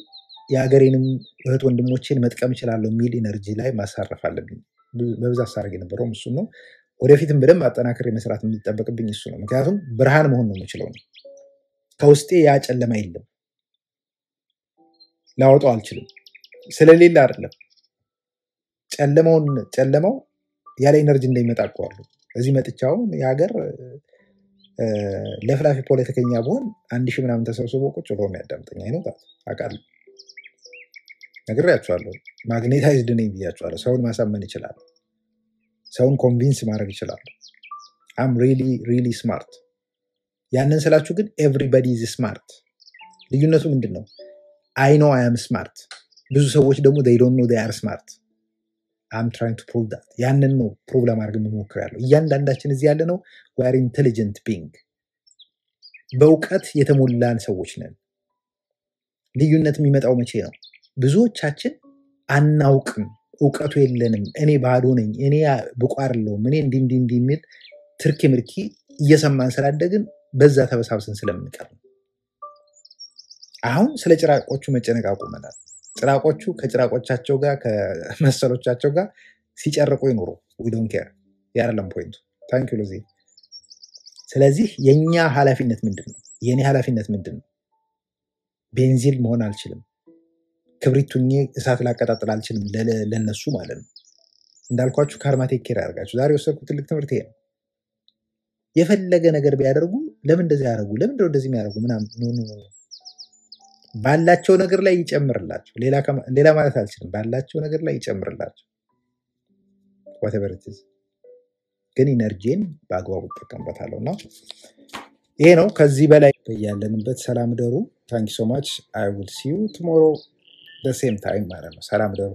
የሀገሬንም እህት ወንድሞቼን መጥቀም እችላለሁ የሚል energy ላይ ማሳረፍ አለብኝ። በብዛት ሳደርግ የነበረውም እሱን ነው። ወደፊትም በደንብ አጠናክሬ መስራት የሚጠበቅብኝ እሱ ነው። ምክንያቱም ብርሃን መሆን ነው የምችለው እኔ። ከውስጤ ያ ጨለማ የለም፣ ላወጣው አልችልም። ስለሌለ አይደለም ጨለማውን ጨለማው ያለ energy እንደሚመጣ አውቀዋለሁ። እዚህ መጥቻው የሀገር ለፍላፊ ፖለቲከኛ ብሆን አንድ ሺህ ምናምን ተሰብስቦ ቁጭ ብሎ የሚያዳምጠኝ I know that አውቃለሁ። ነግሬያቸዋለሁ። magnetized ነኝ ብያቸዋለሁ። ሰውን ማሳመን ይችላል። ሰውን convince ማድረግ ይችላሉ። I'm really really smart። ያንን ስላችሁ ግን everybody is smart። ልዩነቱ ምንድን ነው? I know I am smart። ብዙ ሰዎች ደግሞ they don't know they are smart. I'm trying to prove that። ያንን ነው prove ለማድረግ የምሞክር ያለው። እያንዳንዳችን እዚህ ያለ ነው we're intelligent being በእውቀት የተሞላን ሰዎች ነን። ልዩነት የሚመጣው መቼ ነው? ብዙዎቻችን አናውቅም፣ እውቀቱ የለንም፣ እኔ ባዶ ነኝ፣ እኔ ብቁ አይደለሁም፣ እኔ እንዲህ እንዲህ እንዲህ የሚል ትርኪ ምርኪ እየሰማን ስላደግን በዛ ተበሳብሰን ስለምንቀር አሁን ስለ ጭራቆቹ መጨነቅ አቁመናል። ጭራቆቹ ከጭራቆቻቸው ጋር ከመሰሎቻቸው ጋር ሲጨርቁ ይኑሩ። don't care ያለም point ኡ። thank you ስለዚህ የእኛ ኃላፊነት ምንድን ነው? የእኔ ኃላፊነት ምንድን ነው? ቤንዚን መሆን አልችልም። ክብሪት ሆኜ እሳት ላቀጣጥል አልችልም። ለነሱ ማለት ነው። እንዳልኳችሁ karma take care ያደርጋችሁ። ዛሬ የወሰድኩት ትልቅ ትምህርት ይሄ ነው። የፈለገ ነገር ቢያደርጉ ለምን እንደዚህ ያደርጉ ለምን እንደዚህ የሚያደርጉ ምናምን ባላቸው ነገር ላይ ይጨምርላቸው። ሌላ ማለት አልችልም። ባላቸው ነገር ላይ ይጨምርላቸው። is። ግን energy ን በአግባቡ እጠቀምበታለሁ እና ይሄ ነው። ከዚህ በላይ ያለንበት ሰላም እደሩ። thanks so I will see you the same time ማለት ነው። ሰላም እደሩ።